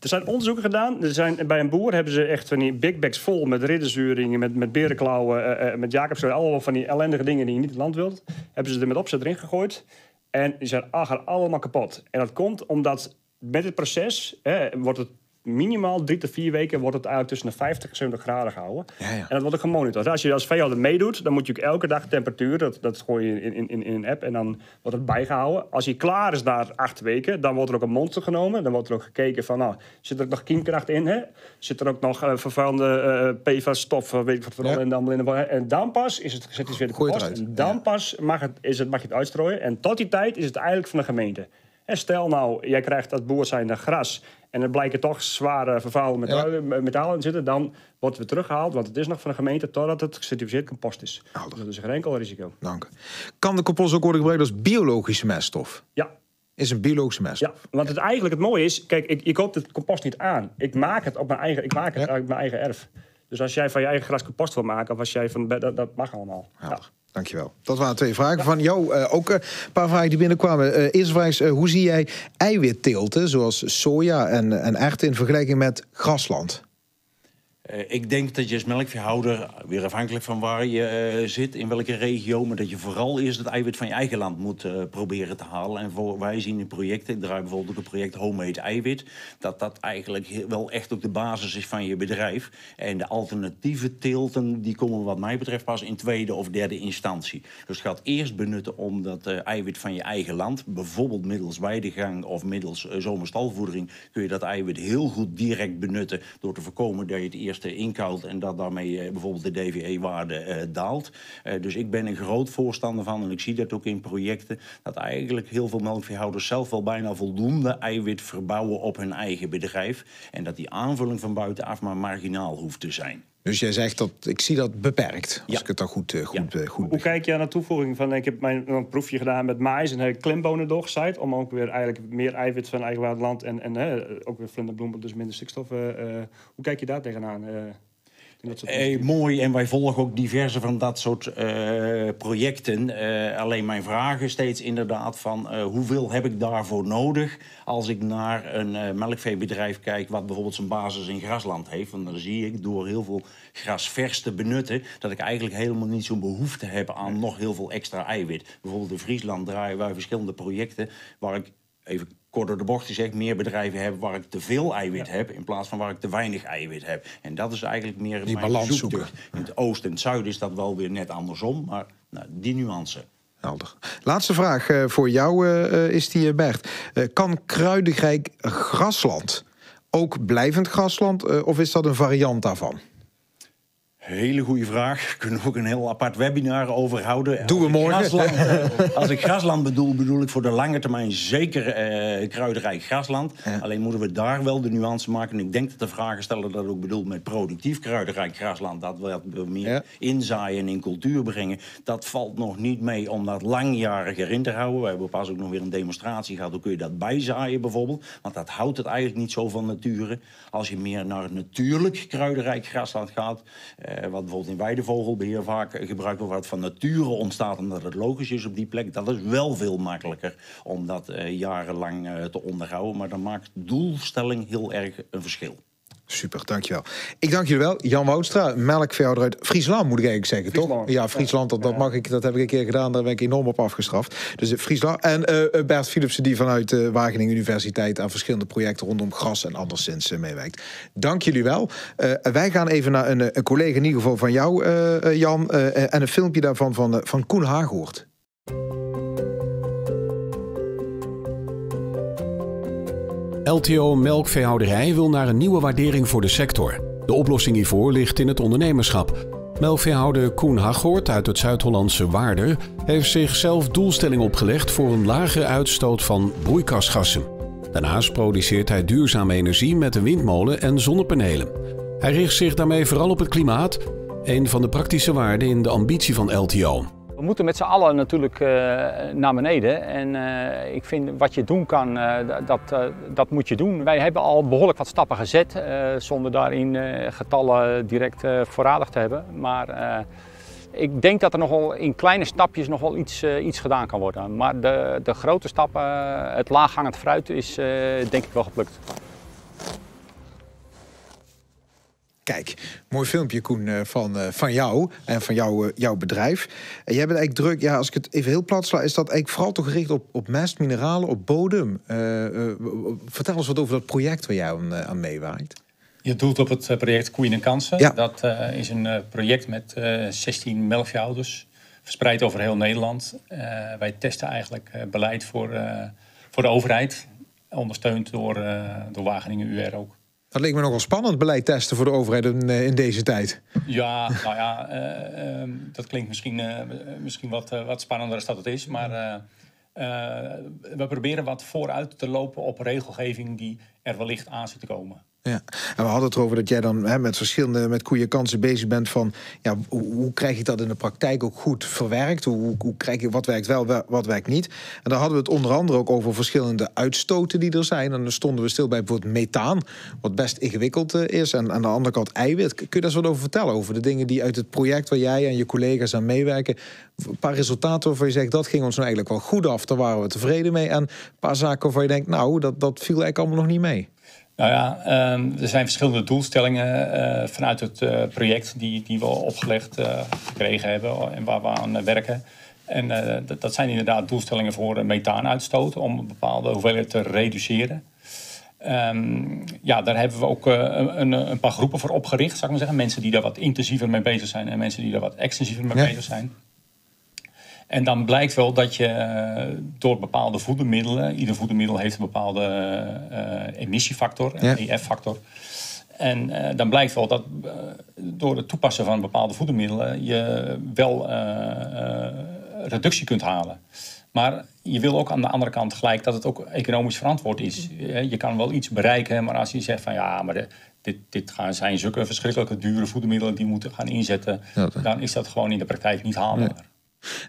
er zijn onderzoeken gedaan. Er zijn, bij een boer hebben ze echt van die big bags vol met ridderzuringen, met, met berenklauwen, uh, met Jacobsen, allemaal van die ellendige dingen die je niet in het land wilt. Hebben ze er met opzet erin gegooid. En die zijn allemaal kapot. En dat komt omdat met het proces wordt het minimaal drie tot vier weken wordt het eigenlijk tussen de 50 en 70 graden gehouden. Ja, ja. En dat wordt ook gemonitord. Als je als veehouder meedoet, dan moet je ook elke dag temperatuur, dat, dat gooi je in, in, in een app en dan wordt het bijgehouden. Als hij klaar is na acht weken, dan wordt er ook een monster genomen. Dan wordt er ook gekeken van, nou, zit er ook nog kiemkracht in? Hè? Zit er ook nog uh, vervuilende uh, PFAS-stoffen, weet ik wat ja. in de, En dan pas is het gecertificeerde compost. En dan pas mag, het, is het, mag je het uitstrooien. En tot die tijd is het eigenlijk van de gemeente. En stel nou, jij krijgt dat boer zijn gras en er blijken toch zware vervuilde metalen, metalen in zitten, dan wordt het weer teruggehaald, want het is nog van de gemeente totdat het gecertificeerd compost is. Dus dat is geen enkel risico. Dank. Kan de compost ook worden gebruikt als biologische meststof? Ja. Is een biologische meststof? Ja, want het eigenlijk het mooie is, kijk, ik, ik koop het compost niet aan. Ik maak het op mijn eigen, ik maak het uit mijn eigen erf. Dus als jij van je eigen gras compost wil maken, of als jij van dat, dat mag allemaal. Ja. Dankjewel. Dat waren twee vragen van jou. Uh, ook een paar vragen die binnenkwamen. Uh, eerste vraag is, hoe zie jij eiwitteelten, zoals soja en, en erwten... in vergelijking met grasland? Uh, ik denk dat je als melkveehouder, weer afhankelijk van waar je uh, zit, in welke regio, maar dat je vooral eerst het eiwit van je eigen land moet uh, proberen te halen. En wij zien in projecten, ik draai bijvoorbeeld ook een project Homemade Eiwit, dat dat eigenlijk wel echt ook de basis is van je bedrijf. En de alternatieve teelten, die komen wat mij betreft pas in tweede of derde instantie. Dus het gaat eerst benutten om dat eiwit van je eigen land, bijvoorbeeld middels weidegang of middels zomerstalvoedering, kun je dat eiwit heel goed direct benutten door te voorkomen dat je het eerst eerst en dat daarmee eh, bijvoorbeeld de DVE-waarde eh, daalt. Eh, dus ik ben een groot voorstander van, en ik zie dat ook in projecten, dat eigenlijk heel veel melkveehouders zelf wel bijna voldoende eiwit verbouwen op hun eigen bedrijf. En dat die aanvulling van buitenaf maar marginaal hoeft te zijn. Dus jij zegt dat ik zie dat beperkt, als ik het dan goed, uh, goed, ja. uh, goed Hoe kijk je aan de toevoeging van? Ik heb mijn een proefje gedaan met maïs en heb klembonen doorgezaaid om ook weer eigenlijk meer eiwit van eigen land en, en ook weer vlinderbloemen, dus minder stikstof. hoe kijk je daar tegenaan? Eh, mooi, en wij volgen ook diverse van dat soort uh, projecten. Uh, alleen mijn vraag is steeds inderdaad van uh, hoeveel heb ik daarvoor nodig als ik naar een melkveebedrijf kijk wat bijvoorbeeld zijn basis in grasland heeft. Want dan zie ik door heel veel grasvers te benutten dat ik eigenlijk helemaal niet zo'n behoefte heb aan nog heel veel extra eiwit. Bijvoorbeeld in Friesland draaien wij verschillende projecten waar ik even kort door de bocht gezegd, meer bedrijven hebben waar ik te veel eiwit heb, in plaats van waar ik te weinig eiwit heb. En dat is eigenlijk meer die balans zoeken. In het oosten en het zuiden is dat wel weer net andersom, maar nou, die nuance. Helder. Laatste vraag uh, voor jou uh, is die, Bert. Uh, kan kruidenrijk grasland ook blijvend grasland, of is dat een variant daarvan? Hele goede vraag. Kunnen we ook een heel apart webinar over houden. Doen we morgen. Grasland, eh, als ik grasland bedoel, bedoel ik voor de lange termijn zeker uh, kruiderij grasland. Alleen moeten we daar wel de nuance maken. En ik denk dat de vragensteller dat ook bedoelt met productief kruiderij grasland. Dat we meer inzaaien en in cultuur brengen. Dat valt nog niet mee om dat langjarig erin te houden. We hebben pas ook nog weer een demonstratie gehad. Hoe kun je dat bijzaaien bijvoorbeeld? Want dat houdt het eigenlijk niet zo van nature. Als je meer naar het natuurlijk kruiderijk grasland gaat... Uh, wat bijvoorbeeld in weidevogelbeheer vaak gebruikt wordt... wat van nature ontstaat omdat het logisch is op die plek... dat is wel veel makkelijker om dat uh, jarenlang uh, te onderhouden. Maar dan maakt doelstelling heel erg een verschil. Super, dankjewel. Ik dank jullie wel. Jan Woudstra, melkveehouder uit Friesland, moet ik eigenlijk zeggen, toch? Ja, Friesland, dat, dat, mag ik, dat heb ik een keer gedaan. Daar ben ik enorm op afgestraft. Dus uh, Friesland. En uh, Bert Philipsen, die vanuit de uh, Wageningen Universiteit... aan verschillende projecten rondom gras en anderszins meewerkt. Dank jullie wel. wij gaan even naar een, een, collega, in ieder geval van jou, Jan... en een filmpje daarvan van, van Koen Haaghoort. LTO Melkveehouderij wil naar een nieuwe waardering voor de sector. De oplossing hiervoor ligt in het ondernemerschap. Melkveehouder Koen Haghoort uit het Zuid-Hollandse Waarder heeft zichzelf doelstelling opgelegd voor een lagere uitstoot van broeikasgassen. Daarnaast produceert hij duurzame energie met een windmolen en zonnepanelen. Hij richt zich daarmee vooral op het klimaat, een van de praktische waarden in de ambitie van LTO. We moeten met z'n allen natuurlijk uh, naar beneden. En uh, ik vind wat je doen kan, uh, dat, dat moet je doen. Wij hebben al behoorlijk wat stappen gezet, zonder daarin getallen direct voorradig te hebben. Maar ik denk dat er nogal in kleine stapjes nog wel iets, iets gedaan kan worden. Maar de, de grote stappen, het laaghangend fruit, is denk ik wel geplukt. Kijk, mooi filmpje, Koen, eh, van, uh, van jou en van jou, uh, jouw bedrijf. En jij bent eigenlijk druk, ja, als ik het even heel plat sla, is dat eigenlijk vooral toch gericht op, op mest, mineralen, op bodem. vertel eens wat over dat project waar jij aan, aan meewaait. Je doelt op het project Koeien en Kansen. Ja. Dat is een project met 16 melkveehouders, verspreid over heel Nederland. wij testen eigenlijk beleid voor, voor de overheid, ondersteund door, door Wageningen UR ook. Dat leek me nogal spannend, beleid testen voor de overheid in, in deze tijd. Ja, nou ja, uh, uh, dat klinkt misschien, uh, misschien wat, wat spannender dan dat het is. Maar we proberen wat vooruit te lopen op regelgeving die er wellicht aan zit te komen. En we hadden het erover dat jij dan hè, met verschillende met goede kansen bezig bent van ja, hoe, krijg ik dat in de praktijk ook goed verwerkt? Hoe, hoe krijg je wat werkt wel, wat werkt niet? En dan hadden we het onder andere ook over verschillende uitstoten die er zijn. En dan stonden we stil bij bijvoorbeeld methaan, wat best ingewikkeld eh, is. En aan de andere kant eiwit. Kun je daar eens wat over vertellen? Over de dingen die uit het project waar jij en je collega's aan meewerken. Een paar resultaten waarvan je zegt dat ging ons nou eigenlijk wel goed af. Daar waren we tevreden mee. En een paar zaken waarvan je denkt, nou, dat, dat viel eigenlijk allemaal nog niet mee. Nou ja, um, er zijn verschillende doelstellingen uh, vanuit het uh, project die, die we opgelegd uh, gekregen hebben en waar we aan werken. En dat, dat, zijn inderdaad doelstellingen voor methaanuitstoot om een bepaalde hoeveelheid te reduceren. Um, ja, daar hebben we ook een, een, paar groepen voor opgericht, zou ik maar zeggen. Mensen die daar wat intensiever mee bezig zijn en mensen die daar wat extensiever mee bezig zijn. En dan blijkt wel dat je eh, door bepaalde voedermiddelen, ieder voedermiddel heeft een bepaalde uh, emissiefactor, een EF-factor. En uh, dan blijkt wel dat uh, door het toepassen van bepaalde voedermiddelen je wel reductie kunt halen. Maar je wil ook aan de andere kant gelijk dat het ook economisch verantwoord is. Je kan wel iets bereiken, maar als je zegt van ja, maar de, dit, dit gaan, zijn zulke verschrikkelijke dure voedermiddelen die moeten gaan inzetten, dan is dat gewoon in de praktijk niet haalbaar. Nee,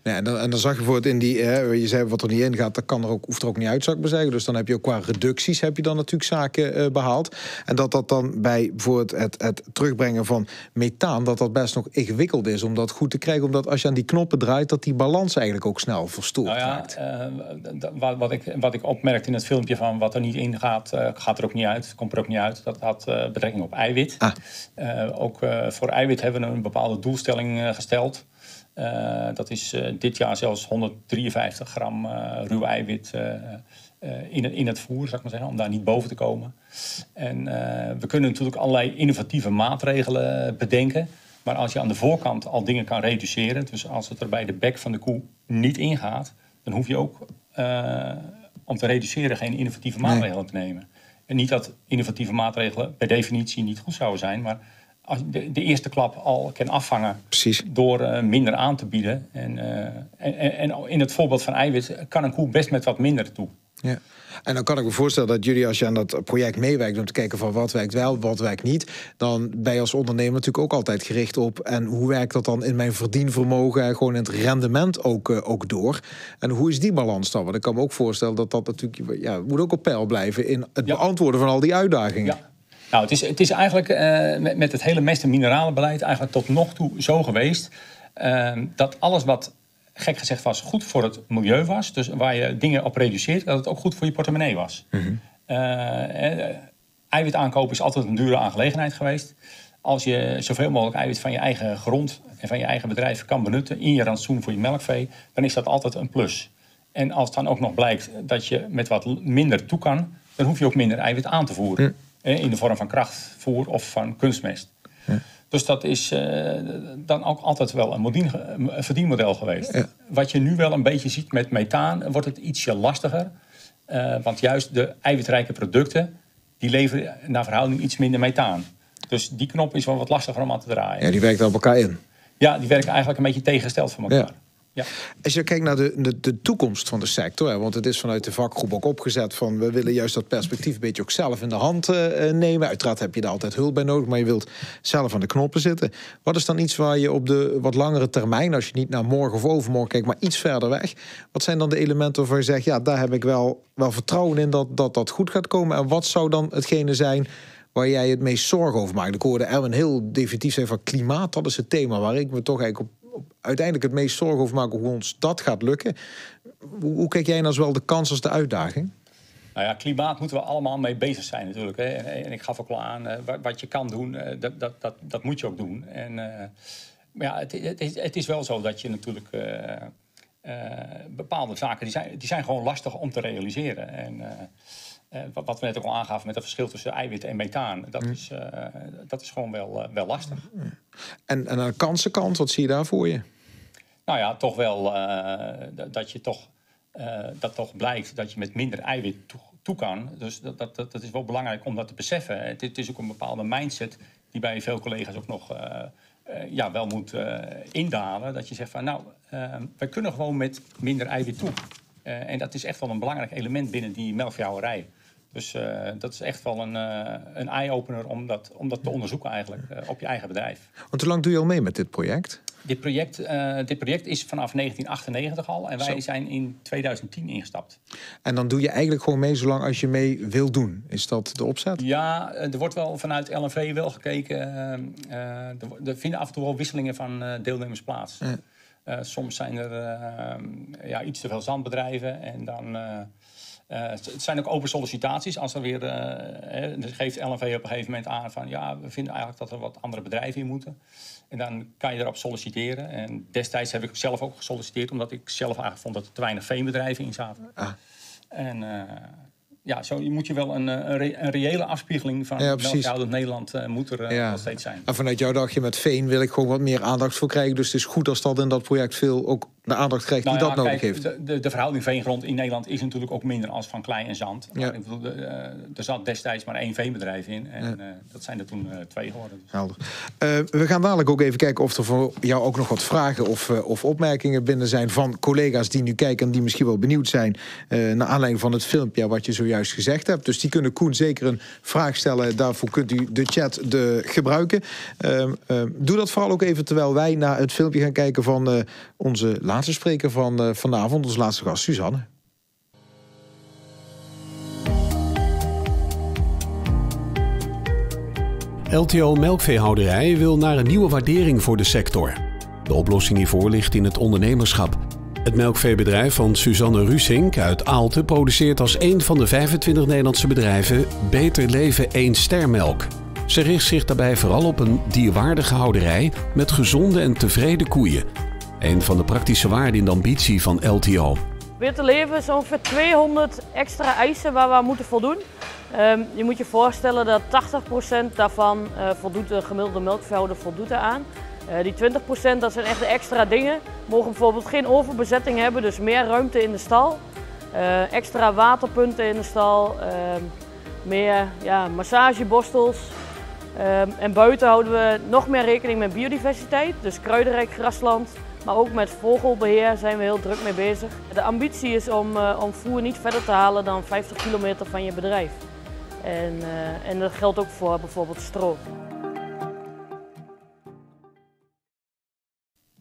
en, dan, en dan zag je bijvoorbeeld in die, hè, je zei wat er niet in gaat, dat kan er ook, hoeft er ook niet uit, zou ik maar zeggen. Dus dan heb je ook qua reducties heb je dan natuurlijk zaken uh, behaald. En dat dat dan bij bijvoorbeeld het, het terugbrengen van methaan, dat dat best nog ingewikkeld is om dat goed te krijgen. Omdat als je aan die knoppen draait, dat die balans eigenlijk ook snel verstoord nou ja, raakt. Uh, wat, wat, ik, wat ik opmerkte in het filmpje van wat er niet in gaat, uh, gaat er ook niet uit. Komt er ook niet uit. Dat had betrekking op eiwit. Ah. ook voor eiwit hebben we een bepaalde doelstelling gesteld. Uh, dat is uh, dit jaar zelfs 153 gram uh, ruw eiwit in, in het voer, zou ik maar zeggen, om daar niet boven te komen. En we kunnen natuurlijk allerlei innovatieve maatregelen bedenken. Maar als je aan de voorkant al dingen kan reduceren, dus als het er bij de bek van de koe niet ingaat, dan hoef je ook om te reduceren geen innovatieve maatregelen nee. te nemen. En niet dat innovatieve maatregelen per definitie niet goed zouden zijn, maar als de, de eerste klap al kan afvangen Precies. door eh, minder aan te bieden. En, eh, en, en, in het voorbeeld van eiwit kan een koe best met wat minder toe. Ja. En dan kan ik me voorstellen dat jullie, als je aan dat project meewerkt om te kijken van wat werkt wel, wat werkt niet, dan ben je als ondernemer natuurlijk ook altijd gericht op en hoe werkt dat dan in mijn verdienvermogen en gewoon in het rendement ook, eh, ook door. En hoe is die balans dan? Want ik kan me ook voorstellen dat dat natuurlijk, ja, moet ook op peil blijven in het Ja. beantwoorden van al die uitdagingen. Ja. Nou, het is, het is eigenlijk eh, met, met het hele mest- en mineralenbeleid eigenlijk tot nog toe zo geweest eh, dat alles wat gek gezegd was goed voor het milieu was, dus waar je dingen op reduceert, dat het ook goed voor je portemonnee was. Eh, eh, eiwit aankopen is altijd een dure aangelegenheid geweest. Als je zoveel mogelijk eiwit van je eigen grond en van je eigen bedrijf kan benutten in je rantsoen voor je melkvee, dan is dat altijd een plus. En als dan ook nog blijkt dat je met wat minder toe kan, dan hoef je ook minder eiwit aan te voeren. Eh, In de vorm van krachtvoer of van kunstmest. Dus dat is eh, dan ook altijd wel een, verdienmodel geweest. Ja. Wat je nu wel een beetje ziet met methaan, wordt het ietsje lastiger. Eh, want juist de eiwitrijke producten, die leveren naar verhouding iets minder methaan. Dus die knop is wel wat lastiger om aan te draaien. Ja, die werkt op elkaar in. Ja, die werken eigenlijk een beetje tegengesteld van elkaar. Ja. Als je kijkt naar de, de, toekomst van de sector, hè, want het is vanuit de vakgroep ook opgezet van we willen juist dat perspectief een beetje ook zelf in de hand eh, eh, nemen. Uiteraard heb je daar altijd hulp bij nodig, maar je wilt zelf aan de knoppen zitten. Wat is dan iets waar je op de wat langere termijn, als je niet naar morgen of overmorgen kijkt, maar iets verder weg, wat zijn dan de elementen waarvan je zegt, ja, daar heb ik wel, wel vertrouwen in dat, dat dat goed gaat komen? En wat zou dan hetgene zijn waar jij het meest zorgen over maakt? Ik hoorde Erwin heel definitief zeggen van klimaat, dat is het thema waar ik me toch eigenlijk op- uiteindelijk het meest zorgen over maken hoe ons dat gaat lukken. Hoe, hoe kijk jij nou zowel de kans als de uitdaging? Nou ja, klimaat moeten we allemaal mee bezig zijn natuurlijk. Hè. En, ik gaf ook al aan, eh, wat, je kan doen, eh, dat, dat, dat, dat moet je ook doen. En, eh, maar ja, het, het, is, wel zo dat je natuurlijk bepaalde zaken, die zijn, die zijn gewoon lastig om te realiseren. En eh, wat, wat we net ook al aangaven met het verschil tussen eiwit en methaan, dat, is, eh, dat is gewoon wel, eh, wel lastig. En, en aan de kansenkant, wat zie je daar voor je? Nou ja, toch wel dat- je toch, dat toch blijkt dat je met minder eiwit toe, toe kan. Dus dat, dat, dat, is wel belangrijk om dat te beseffen. Het, het is ook een bepaalde mindset die bij veel collega's ook nog ja, wel moet indalen. Dat je zegt van nou, eh, wij kunnen gewoon met minder eiwit toe. En dat is echt wel een belangrijk element binnen die melkveehouderij. Dus eh, dat is echt wel een, eh, een eye-opener om dat, om dat te onderzoeken eigenlijk eh, op je eigen bedrijf. Want hoe lang doe je al mee met dit project? Dit project, dit project is vanaf 1998 al en wij Zo. zijn in 2010 ingestapt. En dan doe je eigenlijk gewoon mee zolang als je mee wil doen. Is dat de opzet? Ja, er wordt wel vanuit LNV wel gekeken. er, vinden af en toe wel wisselingen van deelnemers plaats. Soms zijn er ja, iets te veel zandbedrijven en dan... eh, het zijn ook open sollicitaties. Als er weer, eh, dan geeft LNV op een gegeven moment aan van ja, we vinden eigenlijk dat er wat andere bedrijven in moeten. En dan kan je erop solliciteren. En destijds heb ik zelf ook gesolliciteerd, omdat ik zelf eigenlijk vond dat er te weinig veenbedrijven in zaten. Ah. En eh, ja, zo moet je wel een, eh, een, re- een reële afspiegeling van Ja, melkhoudend Nederland eh, moet er eh, Ja. nog steeds zijn. En vanuit jou dacht je met Veen wil ik gewoon wat meer aandacht voor krijgen. Dus het is goed als dat in dat project veel ook de aandacht krijgt die Nou dat nodig heeft. De, de, de verhouding veengrond in Nederland is natuurlijk ook minder als van klei en zand. Maar Ja. ik bedoel, de, er zat destijds maar één veenbedrijf in. En dat zijn er toen twee geworden. Dus. Helder. We gaan dadelijk ook even kijken of er voor jou ook nog wat vragen of, of opmerkingen binnen zijn van collega's die nu kijken en die misschien wel benieuwd zijn naar aanleiding van het filmpje wat je zojuist gezegd hebt. Dus die kunnen Koen zeker een vraag stellen. Daarvoor kunt u de chat de, gebruiken. Ehm, ehm, doe dat vooral ook even terwijl wij naar het filmpje gaan kijken van eh, onze laatste spreker van eh, vanavond, onze laatste gast, Suzanne. LTO Melkveehouderij wil naar een nieuwe waardering voor de sector. De oplossing hiervoor ligt in het ondernemerschap. Het melkveebedrijf van Suzanne Rusink uit Aalten produceert als een van de 25 Nederlandse bedrijven Beter Leven 1 stermelk. Ze richt zich daarbij vooral op een dierwaardige houderij met gezonde en tevreden koeien. Een van de praktische waarden in de ambitie van LTO. Te leven is ongeveer 200 extra eisen waar we aan moeten voldoen. Ehm, je moet je voorstellen dat 80% daarvan eh, voldoet de gemiddelde melkveehouder voldoet eraan. Eh, die 20% dat zijn echt extra dingen. Mogen bijvoorbeeld geen overbezetting hebben, dus meer ruimte in de stal. Eh, extra waterpunten in de stal. ehm, meer ja, massageborstels. Ehm, en buiten houden we nog meer rekening met biodiversiteit, dus kruidenrijk grasland. Maar ook met vogelbeheer zijn we heel druk mee bezig. De ambitie is om, uh, om voer niet verder te halen dan 50 kilometer van je bedrijf. En, en dat geldt ook voor bijvoorbeeld stro.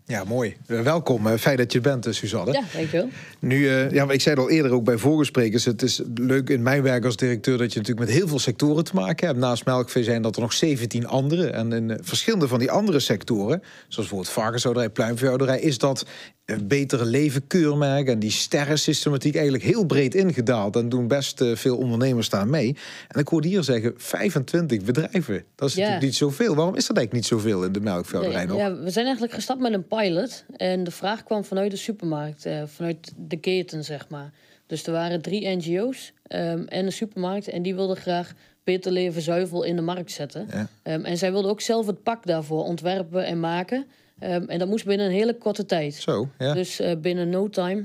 Ja, mooi. Uh, welkom. Uh, fijn dat je bent, uh, Suzanne. Ja, dankjewel. Nu, ja, ik zei het al eerder ook bij voorgesprekers. Het is leuk in mijn werk als directeur dat je natuurlijk met heel veel sectoren te maken hebt. Naast melkvee zijn dat er nog 17 andere. En in verschillende van die andere sectoren, zoals bijvoorbeeld varkenshouderij, pluimveehouderij, is dat een betere leven keurmerk en die sterrensystematiek eigenlijk heel breed ingedaald. En doen best veel ondernemers daar mee. En ik hoorde hier zeggen 25 bedrijven. Dat is ja. natuurlijk niet zoveel. Waarom is dat eigenlijk niet zoveel in de melkveehouderij nee, nog? Ja, we zijn eigenlijk gestart met een pilot. En de vraag kwam vanuit de supermarkt, uh, vanuit de keten, zeg maar. Dus er waren drie NGO's um, en een supermarkt. En die wilden graag beter leven zuivel in de markt zetten. Ja. Um, en zij wilden ook zelf het pak daarvoor ontwerpen en maken. Um, en dat moest binnen een hele korte tijd. Zo, ja. Dus uh, binnen no time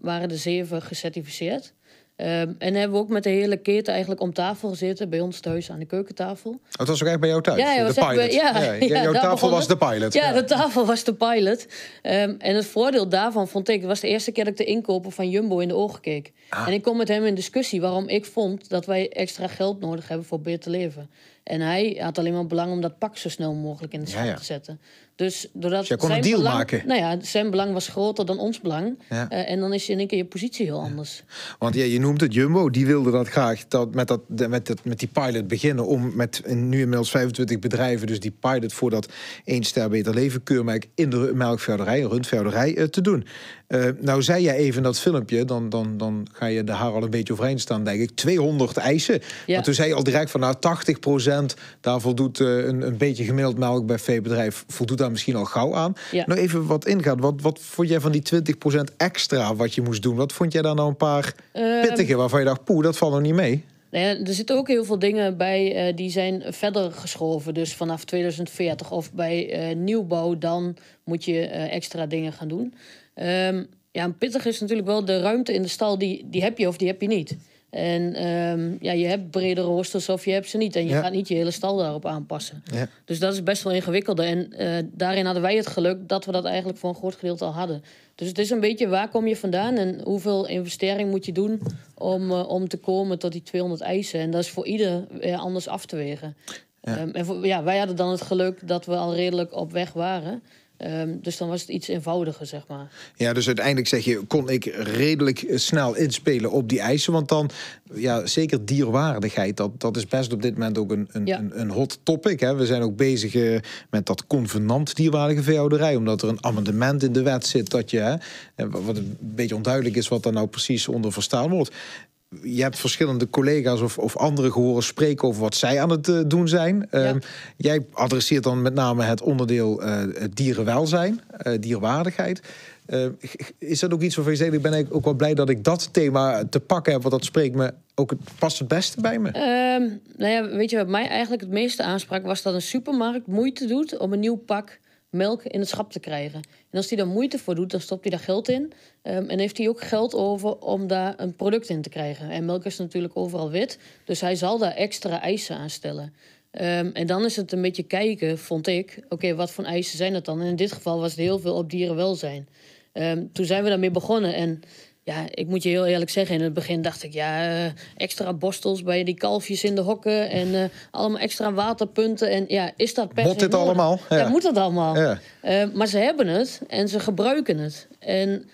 waren de zeven gecertificeerd. Um, en hebben we ook met de hele keten eigenlijk om tafel gezeten. Bij ons thuis aan de keukentafel. Oh, het was ook echt bij jou thuis? Ja, ja, de pilot? Bij, ja, ja, ja, jouw tafel was de pilot. Ja, de tafel was de pilot. Um, en het voordeel daarvan vond ik... Was de eerste keer dat ik de inkoper van Jumbo in de ogen keek. Ah. En ik kom met hem in discussie waarom ik vond... dat wij extra geld nodig hebben voor beter leven. En hij had alleen maar belang om dat pak zo snel mogelijk in de schap te zetten. Dus doordat dus jij kon een deal belang, maken. Nou ja, zijn belang was groter dan ons belang. Ja. Uh, en dan is je in één keer je positie heel anders. Want ja, je noemt het Jumbo, die wilde dat graag dat met, dat, met, dat, met die pilot beginnen. Om met nu inmiddels 25 bedrijven, dus die pilot voor dat 1 ster beter leven keurmerk in de melkveehouderij, rundveehouderij, uh, te doen. Uh, nou zei jij even in dat filmpje, dan, dan, dan ga je de haar al een beetje overeind staan, denk ik. 200 eisen. Ja. Maar toen zei je al direct van nou 80 procent, daar voldoet uh, een, een beetje gemiddeld melk bij veebedrijf, voldoet daar misschien al gauw aan. Ja. Nou even wat ingaat, wat, wat vond jij van die 20 procent extra wat je moest doen? Wat vond jij daar nou een paar uh, pittige waarvan je dacht, poeh, dat valt nog niet mee? Nou ja, er zitten ook heel veel dingen bij uh, die zijn verder geschoven. Dus vanaf 2040 of bij uh, nieuwbouw, dan moet je uh, extra dingen gaan doen. Um, ja, pittig is natuurlijk wel de ruimte in de stal, die, die heb je of die heb je niet. En um, ja, je hebt bredere roosters of je hebt ze niet. En je ja. gaat niet je hele stal daarop aanpassen. Ja. Dus dat is best wel ingewikkelder. En uh, daarin hadden wij het geluk dat we dat eigenlijk voor een groot gedeelte al hadden. Dus het is een beetje waar kom je vandaan en hoeveel investering moet je doen om, uh, om te komen tot die 200 eisen. En dat is voor ieder weer anders af te wegen. Ja. Um, en voor, ja, wij hadden dan het geluk dat we al redelijk op weg waren. Um, dus dan was het iets eenvoudiger, zeg maar. Ja, dus uiteindelijk zeg je, kon ik redelijk snel inspelen op die eisen. Want dan, ja, zeker dierwaardigheid, dat, dat is best op dit moment ook een, een, ja. een, een hot topic. Hè. We zijn ook bezig uh, met dat convenant dierwaardige veehouderij. Omdat er een amendement in de wet zit dat je, hè, wat een beetje onduidelijk is wat daar nou precies onder verstaan wordt je hebt verschillende collega's of, of anderen gehoord spreken over wat zij aan het uh, doen zijn. Ja. Um, jij adresseert dan met name het onderdeel uh, dierenwelzijn, uh, dierwaardigheid. is dat ook iets waarvan je zegt, ik ben ook wel blij dat ik dat thema te pakken heb, want dat spreekt me ook het, past het beste bij me? Um, nou ja, weet je wat mij eigenlijk het meeste aansprak, was dat een supermarkt moeite doet om een nieuw pak melk in het schap te krijgen. En als hij daar moeite voor doet, dan stopt hij daar geld in. Um, en heeft hij ook geld over om daar een product in te krijgen. En melk is natuurlijk overal wit, dus hij zal daar extra eisen aan stellen. Um, en dan is het een beetje kijken, vond ik, oké, wat voor eisen zijn dat dan? En in dit geval was het heel veel op dierenwelzijn. Um, toen zijn we daarmee begonnen en ja, ik moet je heel eerlijk zeggen, in het begin dacht ik, ja, uh, extra borstels bij die kalfjes in de hokken en uh, allemaal extra waterpunten. En ja, is dat per Moet dit allemaal? Ja. ja, moet dat allemaal. Ja. Uh, maar ze hebben het en ze gebruiken het. En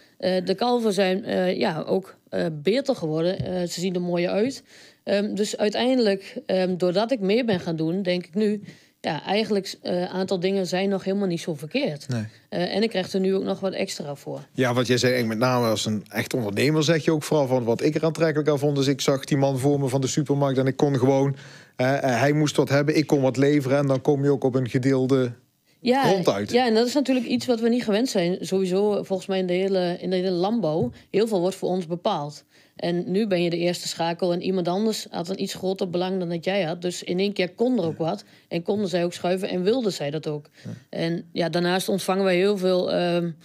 de kalven zijn ja, ook beter geworden. ze zien er mooier uit. Um, dus uiteindelijk, um, doordat ik meer ben gaan doen, denk ik nu ja, eigenlijk een uh, aantal dingen zijn nog helemaal niet zo verkeerd. Nee. Uh, en ik krijg er nu ook nog wat extra voor. Ja, wat jij zei, met name als een echt ondernemer zeg je ook vooral van wat ik er aantrekkelijk aan vond. Dus ik zag die man voor me van de supermarkt en ik kon gewoon, uh, hij moest wat hebben, ik kon wat leveren en dan kom je ook op een gedeelde ja, grond uit. Ja, en dat is natuurlijk iets wat we niet gewend zijn. Sowieso volgens mij in de hele, in de hele landbouw. Heel veel wordt voor ons bepaald. En nu ben je de eerste schakel en iemand anders had een iets groter belang dan dat jij had. Dus in één keer kon er ook wat. En konden zij ook schuiven en wilden zij dat ook. Ja. En ja, daarnaast ontvangen wij heel veel um,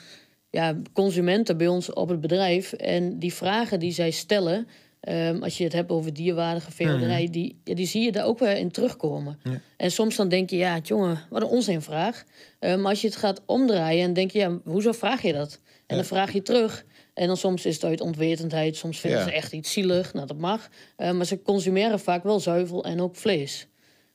ja, consumenten bij ons op het bedrijf. En die vragen die zij stellen, Ehm, als je het hebt over dierwaardige veehouderij, die, ja, die zie je daar ook weer in terugkomen. En soms dan denk je, ja, jongen, wat een onzinvraag. Uh, maar als je het gaat omdraaien en denk je, ja, hoezo vraag je dat? En dan vraag je terug. En dan soms is het uit onwetendheid, soms vinden Ja. ze echt iets zielig. Nou, dat mag. Eh, maar ze consumeren vaak wel zuivel en ook vlees.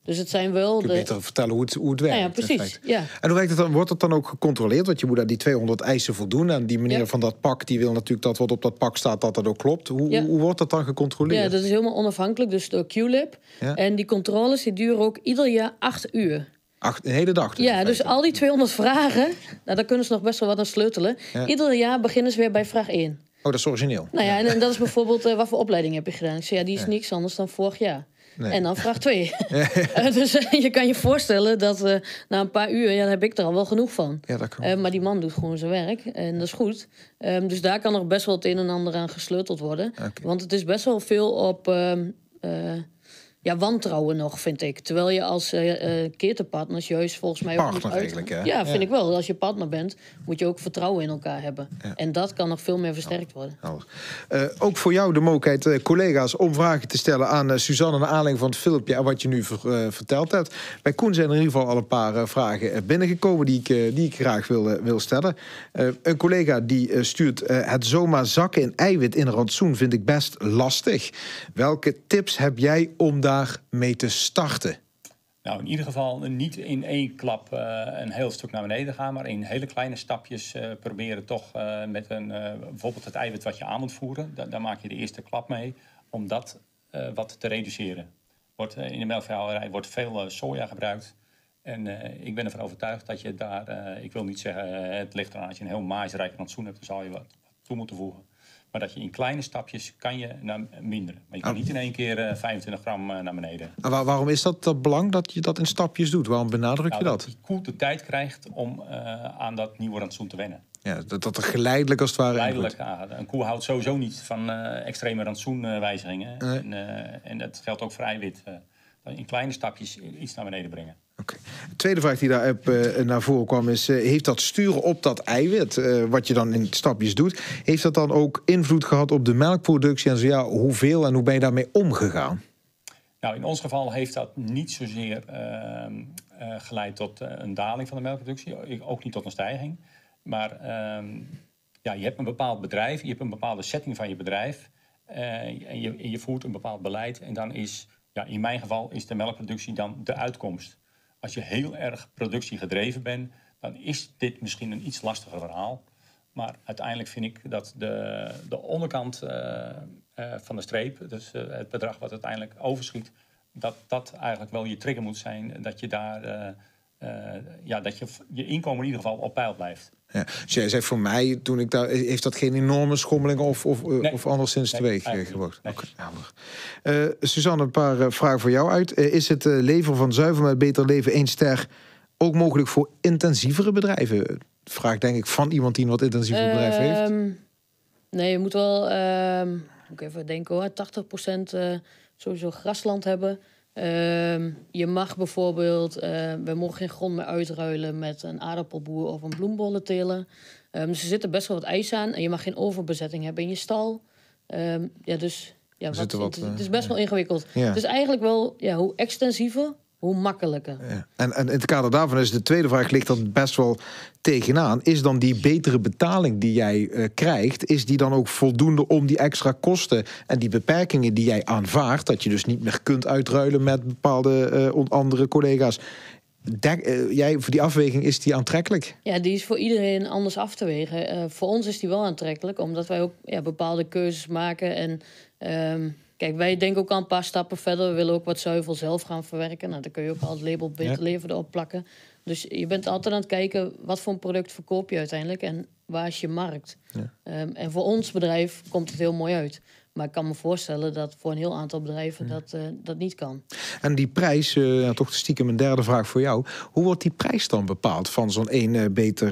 Dus het zijn wel Kun je de... vertellen hoe het, hoe het werkt. Ja, precies. Ja. En hoe werkt het dan? Wordt het dan ook gecontroleerd? Want je moet aan die 200 eisen voldoen. En die meneer Ja. van dat pak, die wil natuurlijk dat wat op dat pak staat, dat dat ook klopt. Hoe, hoe wordt dat dan gecontroleerd? ja, dat is helemaal onafhankelijk, dus door QLib. Ja. En die controles die duren ook ieder jaar acht uur. Acht, een hele dag. Dus Ja, dus al die 200 vragen, nou, daar kunnen ze nog best wel wat aan sleutelen. Ja. Ieder jaar beginnen ze weer bij vraag 1. Oh, dat is origineel. Nou ja, en, en dat is bijvoorbeeld, eh, wat voor opleiding heb je gedaan? Ik zei, ja, die is niks anders dan vorig jaar. Nee. En dan vraag 2. dus eh, je kan je voorstellen dat eh, na een paar uur, ja, daar heb ik er al wel genoeg van. Ja, dat kan. Eh, maar die man doet gewoon zijn werk en dat is goed. Ehm, dus daar kan nog best wel het een en ander aan gesleuteld worden. Want het is best wel veel op ehm, eh, ja, wantrouwen nog, vind ik. Terwijl je als eh eh ketenpartners juist volgens mij ook moet uit... eigenlijk, hè? Ja, vind Ja. ik wel. Als je partner bent, moet je ook vertrouwen in elkaar hebben. En dat kan nog veel meer versterkt worden. Helder. Eh, ook voor jou de mogelijkheid, collega's, om vragen te stellen aan Suzanne... naar aanleiding van het filmpje en wat je nu ver- verteld hebt. Bij Koen zijn er in ieder geval al een paar vragen binnengekomen... die ik, die ik graag wil, wil stellen. Een collega die stuurt... het zomaar zakken in eiwit in rantsoen vind ik best lastig. Welke tips heb jij om daar mee te starten? Nou, in ieder geval niet in één klap eh, een heel stuk naar beneden gaan, maar in hele kleine stapjes eh, proberen toch eh, met een, bijvoorbeeld het eiwit wat je aan moet voeren, da- daar maak je de eerste klap mee, om dat wat te reduceren. Wordt, in de melkveehouderij wordt veel soja gebruikt. En ik ben ervan overtuigd dat je daar, ik wil niet zeggen, het ligt eraan als je een heel maïsrijk rantsoen hebt, dan zal je wat toe moeten voegen. Maar dat je in kleine stapjes kan je naar minderen. Maar je kan niet in één keer eh, 25 gram eh, naar beneden. En waar- waarom is dat dat belang dat je dat in stapjes doet? Waarom benadruk je Nou, dat? die koe de tijd krijgt om eh, aan dat nieuwe rantsoen te wennen. Ja, dat, dat er geleidelijk als het ware... in Leidelijk, aan. een koe houdt sowieso niet van eh, extreme rantsoenwijzigingen. Nee. En, eh, en dat geldt ook voor eiwit. eh, in kleine stapjes iets naar beneden brengen. De tweede vraag die daar heb, eh, naar voren kwam is... eh, heeft dat sturen op dat eiwit, eh, wat je dan in stapjes doet... heeft dat dan ook invloed gehad op de melkproductie? En zo ja, hoeveel en hoe ben je daarmee omgegaan? Nou, in ons geval heeft dat niet zozeer ehm, eh, geleid tot eh, een daling van de melkproductie. Ook niet tot een stijging. Maar ehm, ja, je hebt een bepaald bedrijf, je hebt een bepaalde setting van je bedrijf. eh, en, je, je voert een bepaald beleid. En dan is, ja, in mijn geval, is de melkproductie dan de uitkomst. Als je heel erg productiegedreven bent, dan is dit misschien een iets lastiger verhaal. Maar uiteindelijk vind ik dat de, de onderkant eh, eh, van de streep, dus eh, het bedrag wat uiteindelijk overschiet, dat dat eigenlijk wel je trigger moet zijn. Dat je daar, ja, dat je, je inkomen in ieder geval op peil blijft. Ja. Dus jij zegt voor mij, toen ik daar, heeft dat geen enorme schommeling of, of, eh, Nee. of anderszins Nee, teweeg eh, eigenlijk gebracht? Eh, Suzanne, een paar eh, vragen voor jou uit. Eh, is het eh, leveren van zuiver met beter leven één ster ook mogelijk voor intensievere bedrijven? Vraag denk ik van iemand die een wat intensiever bedrijf heeft. Ehm, Nee, je moet wel, ehm, moet ik even denken hoor, 80% eh sowieso grasland hebben. Ehm, je mag bijvoorbeeld, eh, we mogen geen grond meer uitruilen met een aardappelboer of een bloembollenteler. Ehm, dus er zitten best wel wat eisen aan en je mag geen overbezetting hebben in je stal. Ehm, ja, dus ja, wat, wat, het, is- het is eh, best wel ingewikkeld. Ja. Het is eigenlijk wel, ja, hoe extensiever, hoe makkelijker. Ja. En, en in het kader daarvan is de tweede vraag, ligt dat best wel tegenaan. Is dan die betere betaling die jij eh, krijgt, is die dan ook voldoende om die extra kosten en die beperkingen die jij aanvaardt, dat je dus niet meer kunt uitruilen met bepaalde eh, andere collega's. Dek, eh, jij, voor die afweging is die aantrekkelijk? Ja, die is voor iedereen anders af te wegen. Voor ons is die wel aantrekkelijk, omdat wij ook ja, bepaalde keuzes maken. En ehm, kijk, wij denken ook al een paar stappen verder. We willen ook wat zuivel zelf gaan verwerken. Nou, dan kun je ook al het label beter Ja. leven erop plakken. Dus je bent altijd aan het kijken, wat voor een product verkoop je uiteindelijk en waar is je markt? Ehm, en voor ons bedrijf komt het heel mooi uit. Maar ik kan me voorstellen dat voor een heel aantal bedrijven dat, eh, dat niet kan. En die prijs, ja, toch stiekem een derde vraag voor jou. Hoe wordt die prijs dan bepaald van zo'n één eh, beter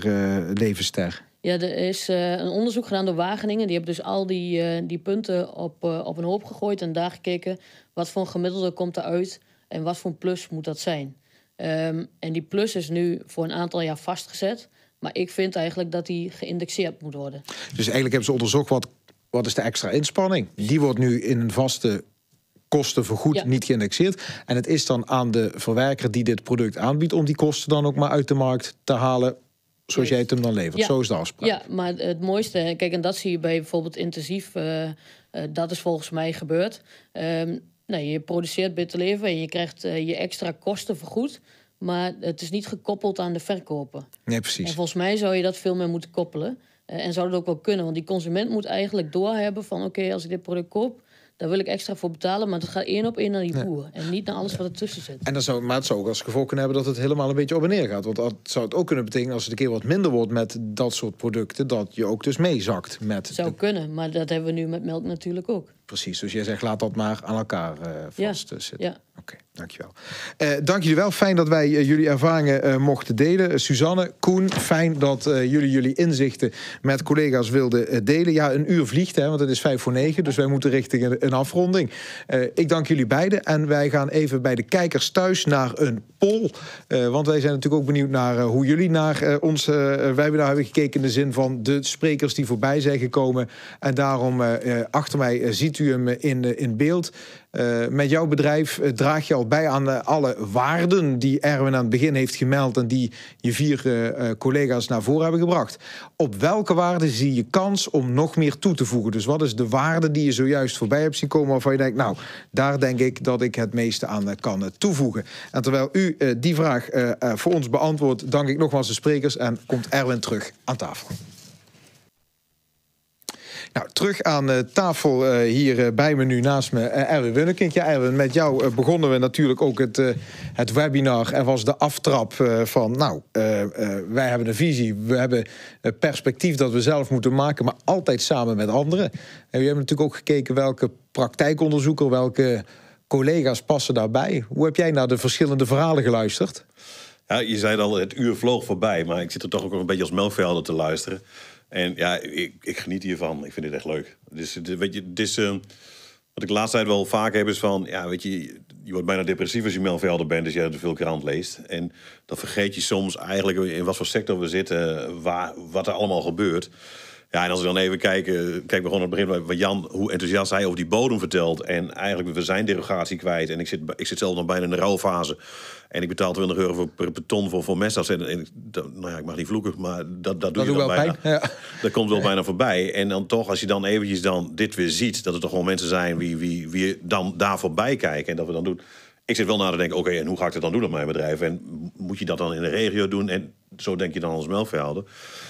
levensster? Ja, er is eh, een onderzoek gedaan door Wageningen. Die hebben dus al die, eh, die punten op, eh, op een hoop gegooid en daar gekeken wat voor een gemiddelde komt eruit en wat voor een plus moet dat zijn. Ehm, en die plus is nu voor een aantal jaar vastgezet. Maar ik vind eigenlijk dat die geïndexeerd moet worden. Dus eigenlijk hebben ze onderzocht wat wat is de extra inspanning? Die wordt nu in een vaste kosten vergoed, Ja. niet geïndexeerd. En het is dan aan de verwerker die dit product aanbiedt... om die kosten dan ook maar uit de markt te halen... zoals jij het hem dan levert. Ja. Zo is de afspraak. Ja, maar het mooiste, kijk, en dat zie je bij bijvoorbeeld intensief, eh, eh, dat is volgens mij gebeurd. Nou, je produceert bitter leven en je krijgt eh, je extra kosten vergoed, maar het is niet gekoppeld aan de verkopen. Nee, En precies. volgens mij zou je dat veel meer moeten koppelen. En zou dat ook wel kunnen, want die consument moet eigenlijk doorhebben van oké, als ik dit product koop, daar wil ik extra voor betalen, maar dat gaat één op één naar die boer en niet naar alles wat ertussen zit. En dan zou, maar het zou ook als gevolg kunnen hebben dat het helemaal een beetje op en neer gaat. Want dat zou het ook kunnen betekenen als het een keer wat minder wordt met dat soort producten, dat je ook dus meezakt met. Zou de- kunnen, maar dat hebben we nu met melk natuurlijk ook. Precies. Dus jij zegt laat dat maar aan elkaar eh Ja, vast eh, zitten. ja. Oké, dankjewel. Eh dank jullie wel. Fijn dat wij eh, jullie ervaringen mochten delen. Suzanne, Koen, fijn dat jullie jullie inzichten met collega's wilden delen. Ja, een uur vliegt, hè, want het is vijf voor negen. Dus wij moeten richting een, een afronding. Ik dank jullie beiden. En wij gaan even bij de kijkers thuis naar een poll. Want wij zijn natuurlijk ook benieuwd naar hoe jullie naar ons webinar hebben gekeken. In de zin van de sprekers die voorbij zijn gekomen. En daarom achter mij eh, u hem in, eh, in beeld. Eh, met jouw bedrijf eh, draag je al bij aan eh, alle waarden die Erwin aan het begin heeft gemeld en die je vier eh, eh, collega's naar voren hebben gebracht. Op welke waarden zie je kans om nog meer toe te voegen? Dus wat is de waarde die je zojuist voorbij hebt zien komen waarvan je denkt, nou, daar denk ik dat ik het meeste aan eh, kan eh, toevoegen. En terwijl u eh, die vraag eh, eh, voor ons beantwoordt, dank ik nogmaals de sprekers en komt Erwin terug aan tafel. Nou, terug aan eh, tafel eh, hier eh, bij me nu naast me Erwin Wunnekink. Ja, Erwin, met jou begonnen we natuurlijk ook het, het webinar. Er was de aftrap van, nou, wij hebben een visie. We hebben een perspectief dat we zelf moeten maken, maar altijd samen met anderen. En we hebben natuurlijk ook gekeken welke praktijkonderzoeker, welke collega's passen daarbij. Hoe heb jij naar de verschillende verhalen geluisterd? Ja, je zei al, het uur vloog voorbij, maar ik zit er toch ook een beetje als melkvelder te luisteren. En ja, ik, ik geniet hiervan. Ik vind dit echt leuk. Dus weet je, het is, eh, wat ik de laatste tijd wel vaak heb is van, ja, weet je, je wordt bijna depressief als je melkvelder bent, als je te veel krant leest. En dan vergeet je soms eigenlijk in wat voor sector we zitten, waar, wat er allemaal gebeurt. Ja, en als ik dan even kijk, eh, kijk we gewoon aan het begin wat Jan, hoe enthousiast hij over die bodem vertelt. En eigenlijk, we zijn derogatie kwijt. En ik zit, ik zit zelf nog bijna in de rouwfase. En ik betaal 20 euro voor, per, per ton voor, voor mestgas. En, nou ja, ik mag niet vloeken, maar dat, dat doe je dan wel bijna. pijn. Ja. Dat komt wel bijna voorbij. En dan toch, als je dan eventjes dan dit weer ziet... dat er toch gewoon mensen zijn wie, wie, wie dan daar voorbij kijken... en dat we dan doen... Ik zit wel na te denken, oké, en hoe ga ik dat dan doen op mijn bedrijf? En moet je dat dan in de regio doen? En zo denk je dan als melkvelder.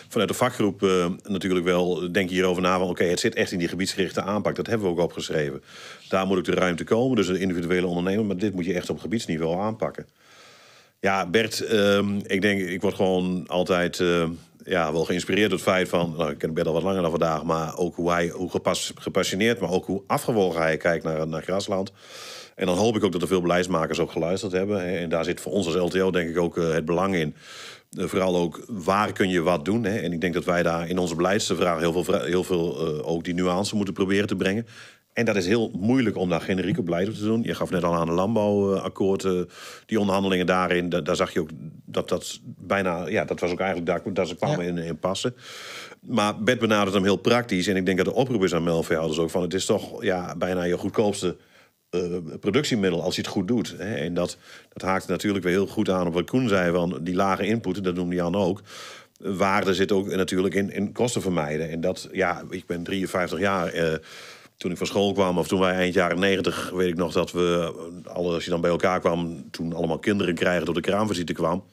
Vanuit de vakgroep eh, natuurlijk wel denk je hierover na van... oké, het zit echt in die gebiedsgerichte aanpak. Dat hebben we ook opgeschreven. Daar moet ook de ruimte komen, dus de individuele ondernemer. Maar dit moet je echt op gebiedsniveau aanpakken. Ja, Bert, ehm, ik denk, ik word gewoon altijd eh, ja, wel geïnspireerd door het feit van... Nou, ik ken Bert al wat langer dan vandaag, maar ook hoe hij, hoe gepas, gepassioneerd... maar ook hoe afgewogen hij kijkt naar, naar grasland. En dan hoop ik ook dat er veel beleidsmakers ook geluisterd hebben. hè. En daar zit voor ons als LTO denk ik ook eh, het belang in. Eh, vooral ook, waar kun je wat doen? Hè? En ik denk dat wij daar in onze beleidsvraag heel veel, heel veel eh, ook die nuance moeten proberen te brengen. En dat is heel moeilijk om daar generieke beleid op te doen. Je gaf net al aan een landbouwakkoord, die onderhandelingen daarin. da- daar zag je ook dat dat bijna, ja, dat was ook eigenlijk daar, daar ze kwamen in, in passen. Maar Bert benadert hem heel praktisch. En ik denk dat de oproep is aan melkveehouders ook van... het is toch ja, bijna je goedkoopste eh, productiemiddel als je het goed doet. Hè. En dat, dat haakt natuurlijk weer heel goed aan op wat Koen zei... van die lage input, dat noemde Jan ook. Waarde zit ook natuurlijk in, in kosten vermijden. En dat, ja, ik ben 53 jaar... eh, toen ik van school kwam, of toen wij eind jaren 90, weet ik nog dat we, eh, alle, als je dan bij elkaar kwam, toen allemaal kinderen krijgen door de kraamvisite kwam,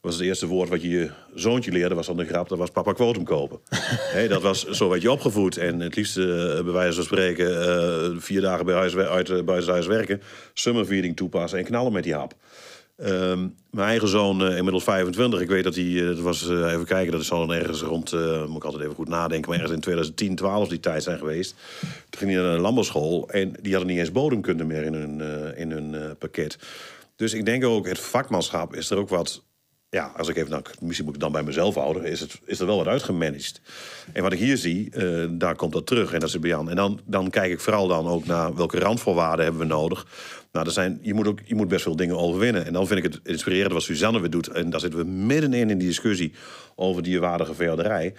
was het eerste woord wat je je zoontje leerde, was dan de grap, dat was papa quotum kopen. Hé, dat was, zo werd je opgevoed. En het liefst, eh, bij wijze van spreken, eh, vier dagen bij huis, uit, uh, buiten huis werken, summerfeeding toepassen en knallen met die hap. Ehm, mijn eigen zoon, eh, inmiddels 25, ik weet dat hij, eh, was, eh, even kijken, dat is al ergens rond, moet ik altijd even goed nadenken, maar ergens in 2010, 12 die tijd zijn geweest. Toen ging hij naar een landbouwschool en die hadden niet eens bodemkunde meer in hun, in hun pakket. Dus ik denk ook, het vakmanschap is er ook wat ja, als ik even, nou, misschien moet ik dan bij mezelf houden, is, het, is er wel wat uitgemanaged. En wat ik hier zie, daar komt dat terug. En dat is bij. En dan, dan kijk ik vooral dan ook naar welke randvoorwaarden hebben we nodig. Nou, er zijn, je, moet ook, je moet best veel dingen overwinnen. En dan vind ik het inspirerend wat Suzanne weer doet. En daar zitten we middenin in die discussie over dierwaardige veehouderij.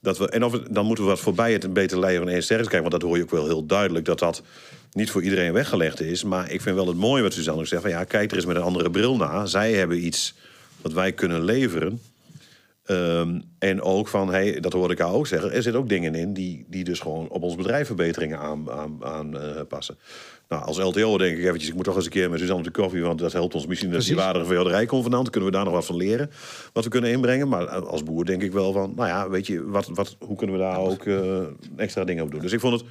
Dat we, en of, dan moeten we wat voorbij het beter leiden van één sterren kijken. Want dat hoor je ook wel heel duidelijk. Dat dat niet voor iedereen weggelegd is. Maar ik vind wel het mooie wat Suzanne ook zegt. Van, ja, kijk er eens met een andere bril naar. Zij hebben iets wat wij kunnen leveren. Ehm, en ook van, hey, dat hoorde ik haar ook zeggen, er zitten ook dingen in die, die dus gewoon op ons bedrijf verbeteringen aanpassen. Aan, aan, eh, passen. nou, als LTO denk ik eventjes, ik moet toch eens een keer met Suzanne op de koffie, want dat helpt ons misschien dat die Precies. waardige veehouderijconvenant, kunnen we daar nog wat van leren, wat we kunnen inbrengen. Maar als boer denk ik wel van, nou ja, weet je, wat, wat, hoe kunnen we daar ook eh, extra dingen op doen. Dus ik vond het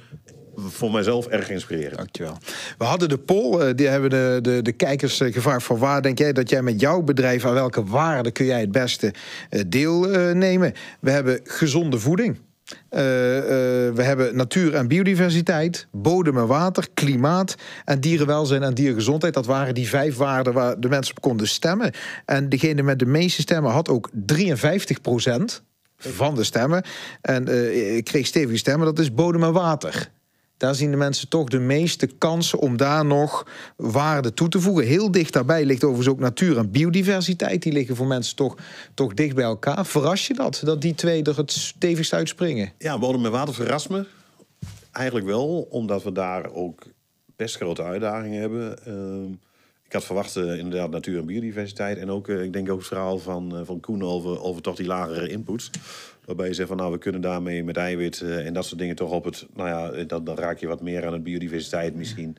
voor mijzelf erg inspirerend. Dankjewel. We hadden de poll, eh, die hebben de, de, de kijkers eh, gevraagd van waar denk jij dat jij met jouw bedrijf aan welke waarde kun jij het beste eh, deelnemen? We hebben gezonde voeding. We hebben natuur en biodiversiteit, bodem en water, klimaat en dierenwelzijn en diergezondheid. Dat waren die vijf waarden waar de mensen op konden stemmen. En degene met de meeste stemmen had ook 53% van de stemmen. En ik kreeg stevige stemmen, dat is bodem en water. Daar zien de mensen toch de meeste kansen om daar nog waarde toe te voegen. Heel dicht daarbij ligt overigens ook natuur en biodiversiteit. Die liggen voor mensen toch, toch dicht bij elkaar. Verras je dat, dat die twee er het stevigst uitspringen? Ja, bodem en water verrast me. Eigenlijk wel, omdat we daar ook best grote uitdagingen hebben. Ehm, ik had verwacht eh, inderdaad natuur en biodiversiteit. En ook, eh, ik denk ook het verhaal van, eh, van Koen over, over toch die lagere inputs. Waarbij je zegt van nou, we kunnen daarmee met eiwit eh, en dat soort dingen toch op het... Nou ja, eh, dan, dan raak je wat meer aan het biodiversiteit misschien.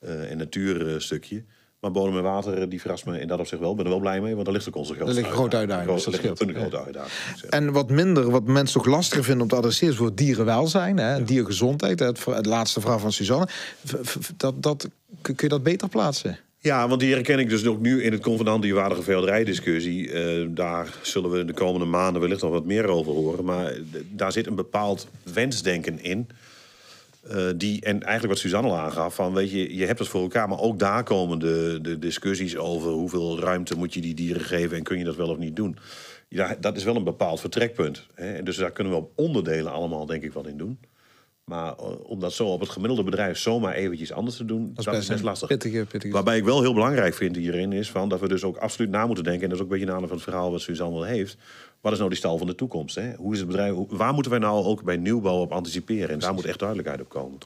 eh en natuurstukje. Maar bodem en water, die verrast me in dat opzicht wel. Ik ben er wel blij mee, want daar ligt ook onze grootste grote uitdaging, Groot- dus dat ligt een grote uitdaging. Dus. En wat minder, wat mensen toch lastiger vinden om te adresseren... is voor dierenwelzijn, hè, diergezondheid. Het, het laatste vraag van Suzanne. Dat, dat, kun je dat beter plaatsen? Ja, want die herken ik dus ook nu in het convenant die waardige veehouderijdiscussie. Eh daar zullen we de komende maanden wellicht nog wat meer over horen. Maar daar zit een bepaald wensdenken in. Eh, die, en eigenlijk wat Suzanne al aangaf, van weet je, je hebt het voor elkaar, maar ook daar komen de, discussies over hoeveel ruimte moet je die dieren geven en kun je dat wel of niet doen. Ja, dat is wel een bepaald vertrekpunt. Hè? Dus daar kunnen we op onderdelen allemaal denk ik wat in doen. Maar eh, om dat zo op het gemiddelde bedrijf zomaar eventjes anders te doen, dat, is best lastig. Pittige, pittige. Waarbij ik wel heel belangrijk vind hierin is van dat we dus ook absoluut na moeten denken. En dat is ook een beetje een van het verhaal wat Suzanne wel heeft. Wat is nou die stal van de toekomst? Hè? Hoe is het bedrijf? waar moeten wij nou ook bij nieuwbouw op anticiperen? En daar moet echt duidelijkheid op komen.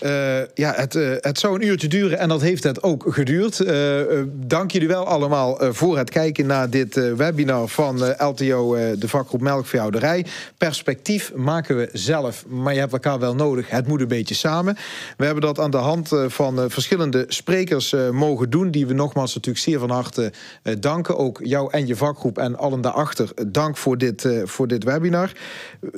Eh, ja, het, eh, het zou een uurtje duren en dat heeft het ook geduurd. Eh, dank jullie wel allemaal voor het kijken naar dit webinar van LTO, de vakgroep Melkveehouderij. Perspectief maken we zelf, maar je hebt elkaar wel nodig. Het moet een beetje samen. We hebben dat aan de hand van verschillende sprekers mogen doen, die we nogmaals natuurlijk zeer van harte danken. Ook jou en je vakgroep en allen daarachter, dank voor dit, voor dit webinar.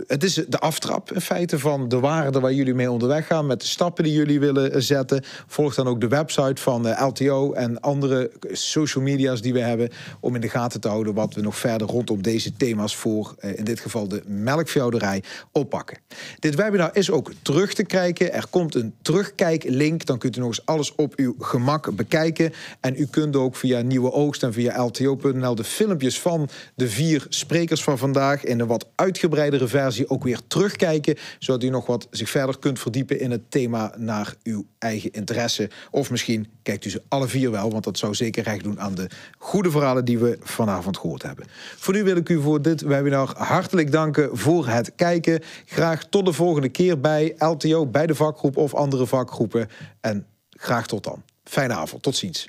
Het is de aftrap in feite van de waarden waar jullie mee onderweg gaan, met de stappen die jullie willen eh, zetten. Volg dan ook de website van eh, LTO en andere social media's die we hebben, om in de gaten te houden wat we nog verder rondom deze thema's voor, eh, in dit geval de melkveehouderij, oppakken. Dit webinar is ook terug te kijken. Er komt een terugkijklink, dan kunt u nog eens alles op uw gemak bekijken. En u kunt ook via Nieuwe Oogst en via LTO.nl de filmpjes van de vier sprekers van vandaag in een wat uitgebreidere versie ook weer terugkijken, zodat u nog wat zich verder kunt verdiepen in het thema naar uw eigen interesse. Of misschien kijkt u ze alle vier wel, want dat zou zeker recht doen aan de goede verhalen die we vanavond gehoord hebben. Voor nu wil ik u voor dit webinar hartelijk danken voor het kijken. Graag tot de volgende keer bij LTO, bij de vakgroep of andere vakgroepen. En graag tot dan. Fijne avond, tot ziens.